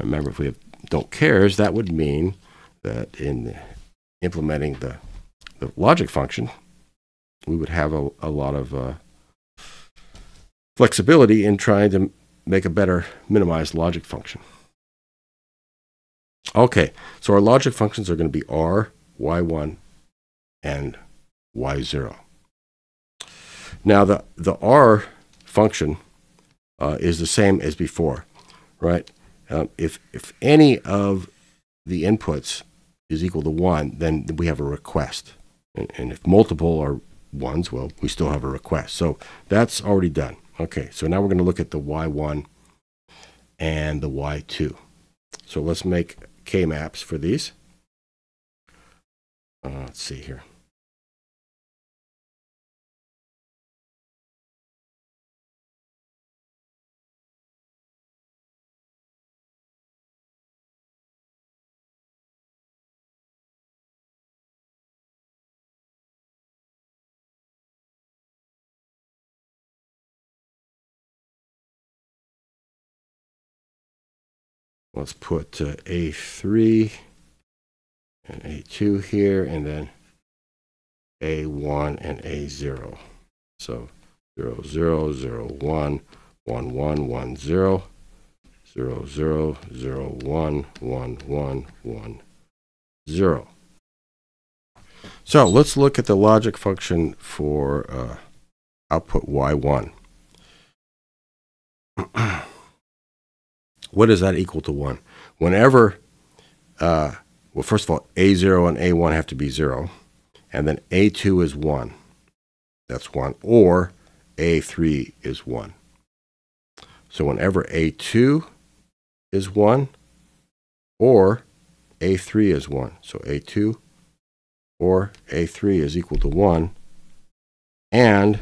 Remember, if we have don't cares, that would mean that in implementing the, the logic function, we would have a, a lot of uh, flexibility in trying to make a better minimized logic function. Okay, so our logic functions are going to be R, Y1, and Y0. Now the, the R function uh, is the same as before, right? Um, if, if any of the inputs is equal to 1, then we have a request. And, and if multiple are ones, well, we still have a request. So that's already done. Okay, so now we're going to look at the Y1 and the Y2. So let's make K-maps for these. Uh, let's see here. Let's put uh, A3 and A2 here, and then A1 and A0. So 0, 0, 0, 1, 1, 1, 1, 0, 0, 0, 0, 1, 1, 1, 1, 0. So let's look at the logic function for uh, output Y1. what is that equal to 1? Whenever, uh, well, first of all, A0 and A1 have to be 0, and then A2 is 1. That's 1. Or A3 is 1. So whenever A2 is 1, or A3 is 1. So A2 or A3 is equal to 1, and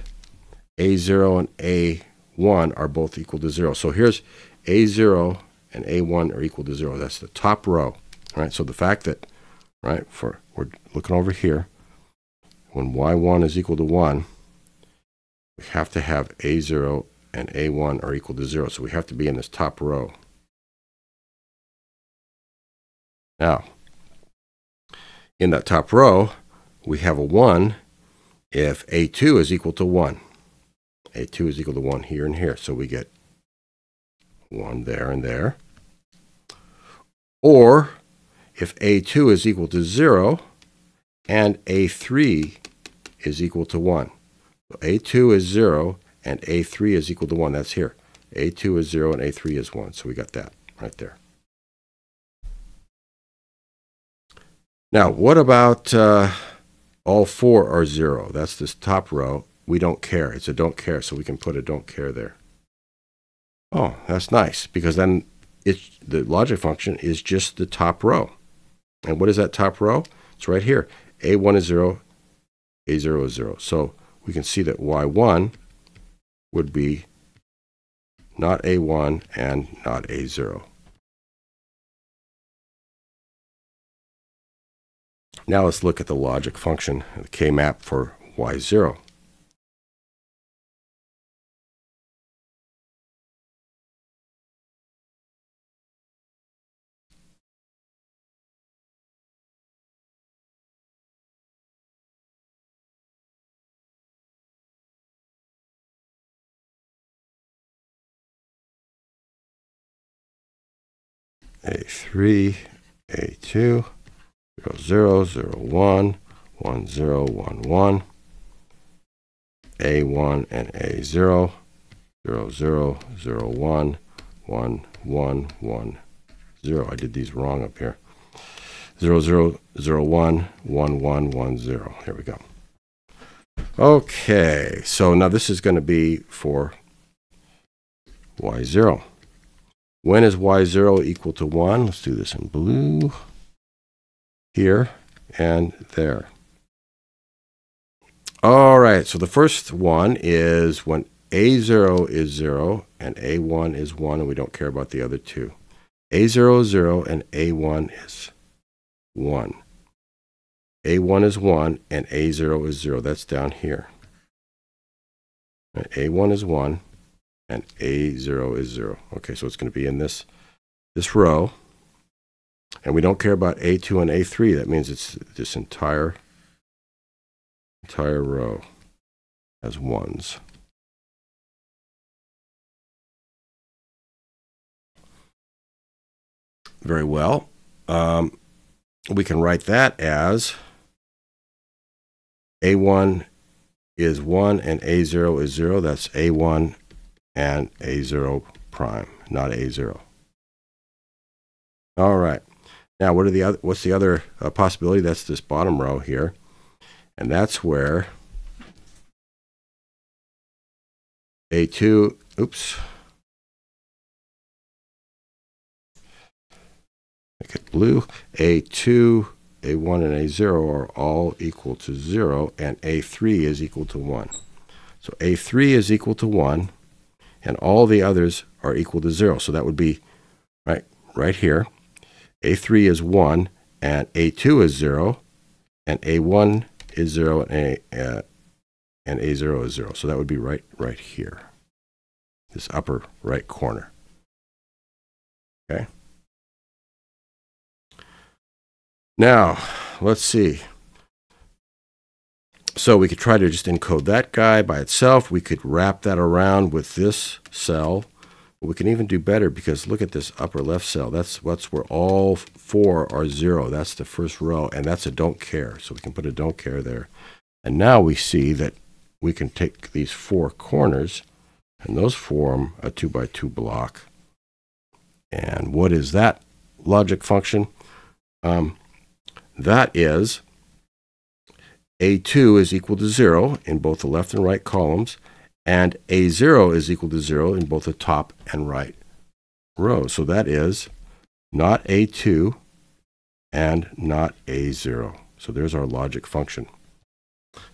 A0 and A1 are both equal to 0. So here's a0 and A1 are equal to 0. That's the top row. Right? So the fact that, right, for we're looking over here, when Y1 is equal to 1, we have to have A0 and A1 are equal to 0. So we have to be in this top row. Now, in that top row, we have a 1 if A2 is equal to 1. A2 is equal to 1 here and here. So we get 1 there and there. Or if A2 is equal to 0 and A3 is equal to 1. So A2 is 0 and A3 is equal to 1. That's here. A2 is 0 and A3 is 1. So we got that right there. Now, what about uh, all four are 0? That's this top row. We don't care. It's a don't care, so we can put a don't care there. Oh, that's nice, because then it's, the logic function is just the top row. And what is that top row? It's right here. A1 is 0, A0 is 0. So we can see that Y1 would be not A1 and not A0. Now let's look at the logic function, the K-map for Y0. A3, A2, 0, 0, 0, 1, 1, 0, 1, 1, A1 and A0, 0, 0, 0, 1, 1, 1, 1, 0. I did these wrong up here. 0, 0, 0, 1, 1, 1, 1, 0. Here we go. Okay, so now this is going to be for y0. When is y0 equal to 1? Let's do this in blue. Here and there. All right, so the first one is when a0 is 0 and a1 is 1, and we don't care about the other two. a0 is 0 and a1 is 1. a1 is 1 and a0 is 0. That's down here. And a1 is 1 and A0 is 0. Okay, so it's going to be in this, this row. And we don't care about A2 and A3. That means it's this entire, entire row as ones. Very well. Um, we can write that as A1 is 1 and A0 is 0. That's A1 and A0 prime, not A0. All right. Now, what are the other, what's the other uh, possibility? That's this bottom row here. And that's where A2, oops. Make it blue. A2, A1, and A0 are all equal to 0, and A3 is equal to 1. So A3 is equal to 1 and all the others are equal to 0. So that would be right, right here. A3 is 1, and A2 is 0, and A1 is 0, and, A, uh, and A0 is 0. So that would be right, right here, this upper right corner. Okay. Now, let's see. So we could try to just encode that guy by itself. We could wrap that around with this cell. We can even do better because look at this upper left cell. That's, that's where all four are zero. That's the first row, and that's a don't care. So we can put a don't care there. And now we see that we can take these four corners, and those form a two by two block. And what is that logic function? Um, that is a2 is equal to 0 in both the left and right columns, and A0 is equal to 0 in both the top and right row. So that is not A2 and not A0. So there's our logic function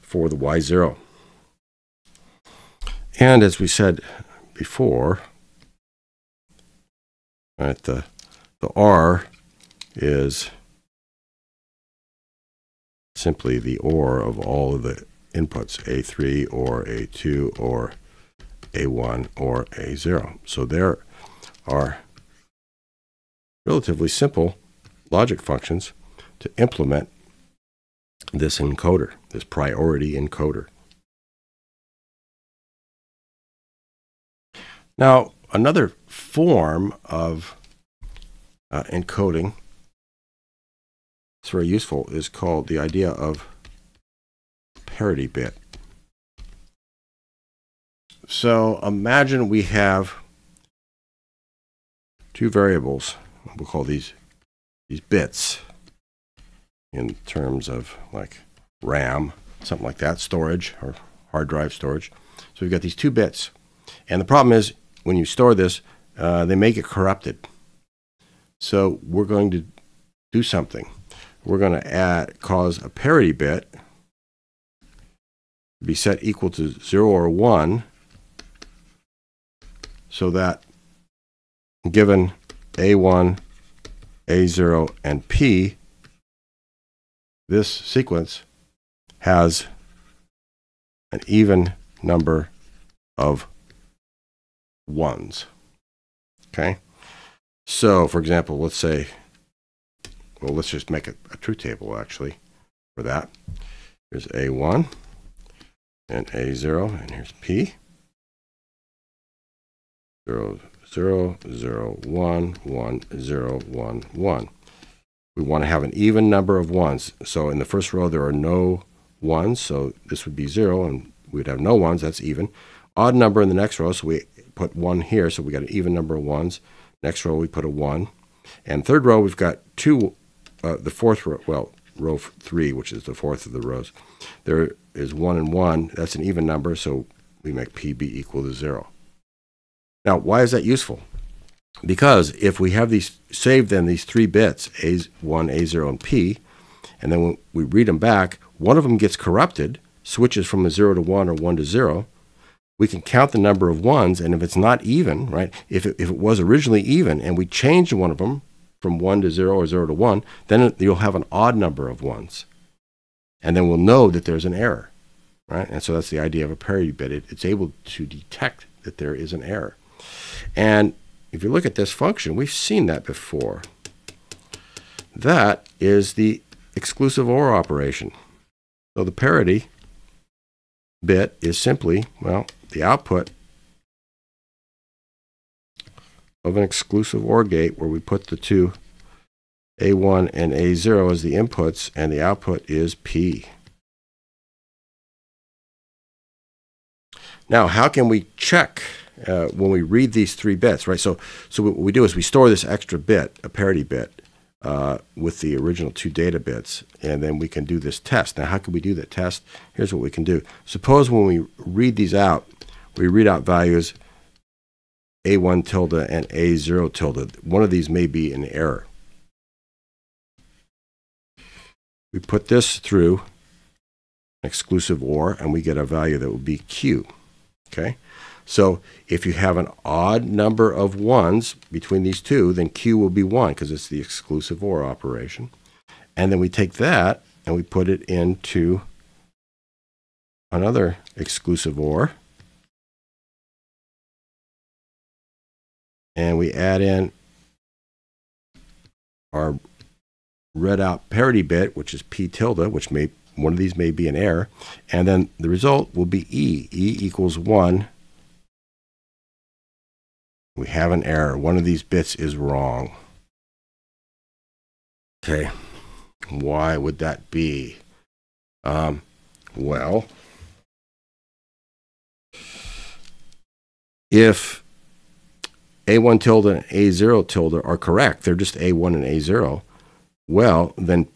for the Y0. And as we said before, right, the, the R is simply the OR of all of the inputs, A3 or A2 or A1 or A0. So there are relatively simple logic functions to implement this encoder, this priority encoder. Now, another form of uh, encoding it's very useful is called the idea of parity bit. So imagine we have two variables. We'll call these these bits in terms of like RAM, something like that, storage or hard drive storage. So we've got these two bits. And the problem is when you store this, uh, they may get corrupted. So we're going to do something. We're going to add cause a parity bit be set equal to 0 or 1 so that given A1, A0, and P, this sequence has an even number of ones. Okay? So, for example, let's say, well, let's just make a, a truth table actually for that. Here's A1 and A0, and here's P. 0, 0, 0, 1, 1, 0, 1, 1. We want to have an even number of ones. So in the first row, there are no ones, so this would be 0, and we'd have no ones, that's even. Odd number in the next row, so we put 1 here, so we got an even number of ones. Next row, we put a 1. And third row, we've got two, uh, the fourth row, well, row 3, which is the fourth of the rows. There is 1 and 1. That's an even number, so we make PB equal to 0. Now, why is that useful? Because if we have these saved then these three bits, A1, A0, and P, and then when we read them back, one of them gets corrupted, switches from a 0 to 1 or 1 to 0, we can count the number of ones, and if it's not even, right, if it, if it was originally even and we change one of them from 1 to 0 or 0 to 1, then you'll have an odd number of ones. And then we'll know that there's an error, right? And so that's the idea of a parity bit. It, it's able to detect that there is an error. And if you look at this function, we've seen that before. That is the exclusive OR operation. So the parity bit is simply, well, the output of an exclusive OR gate where we put the two A1 and A0 as the inputs and the output is P. Now, how can we check uh, when we read these three bits, right? So, so what we do is we store this extra bit, a parity bit, uh, with the original two data bits, and then we can do this test. Now, how can we do that test? Here's what we can do. Suppose when we read these out, we read out values A1 tilde and A0 tilde. One of these may be an error. We put this through exclusive OR, and we get a value that would be Q. Okay? So if you have an odd number of ones between these two, then Q will be 1 because it's the exclusive OR operation. And then we take that and we put it into another exclusive OR. And we add in our read out parity bit, which is P tilde, which may one of these may be an error. And then the result will be E. E equals 1 we have an error. One of these bits is wrong. Okay, why would that be? Um, well, if A1 tilde and A0 tilde are correct, they're just A1 and A0, well, then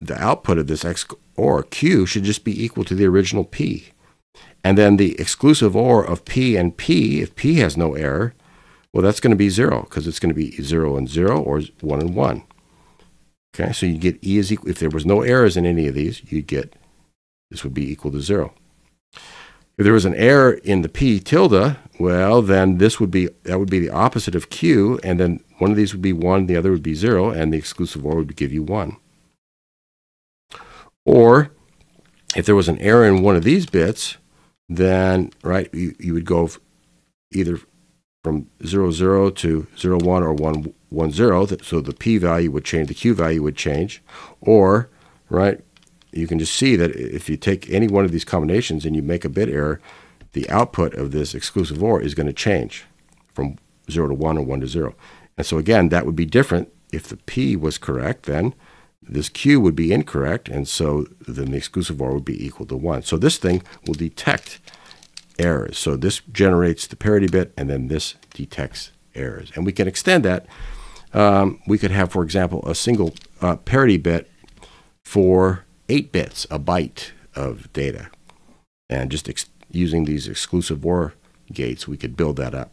the output of this X or Q should just be equal to the original P. And then the exclusive OR of P and P, if P has no error, well, that's going to be 0 because it's going to be 0 and 0 or 1 and 1. Okay, so you get E is equal, if there was no errors in any of these, you'd get, this would be equal to 0. If there was an error in the P tilde, well, then this would be, that would be the opposite of Q, and then one of these would be 1, the other would be 0, and the exclusive OR would give you 1. Or, if there was an error in one of these bits, then, right, you, you would go either from 0, 0 to 0, 1 or 1, 1, 0. So the p value would change, the q value would change. Or, right, you can just see that if you take any one of these combinations and you make a bit error, the output of this exclusive OR is going to change from 0 to 1 or 1 to 0. And so again, that would be different if the P was correct, then this Q would be incorrect, and so then the exclusive OR would be equal to 1. So this thing will detect errors. So this generates the parity bit, and then this detects errors. And we can extend that. Um, we could have, for example, a single uh, parity bit for 8 bits, a byte of data. And just using these exclusive OR gates, we could build that up.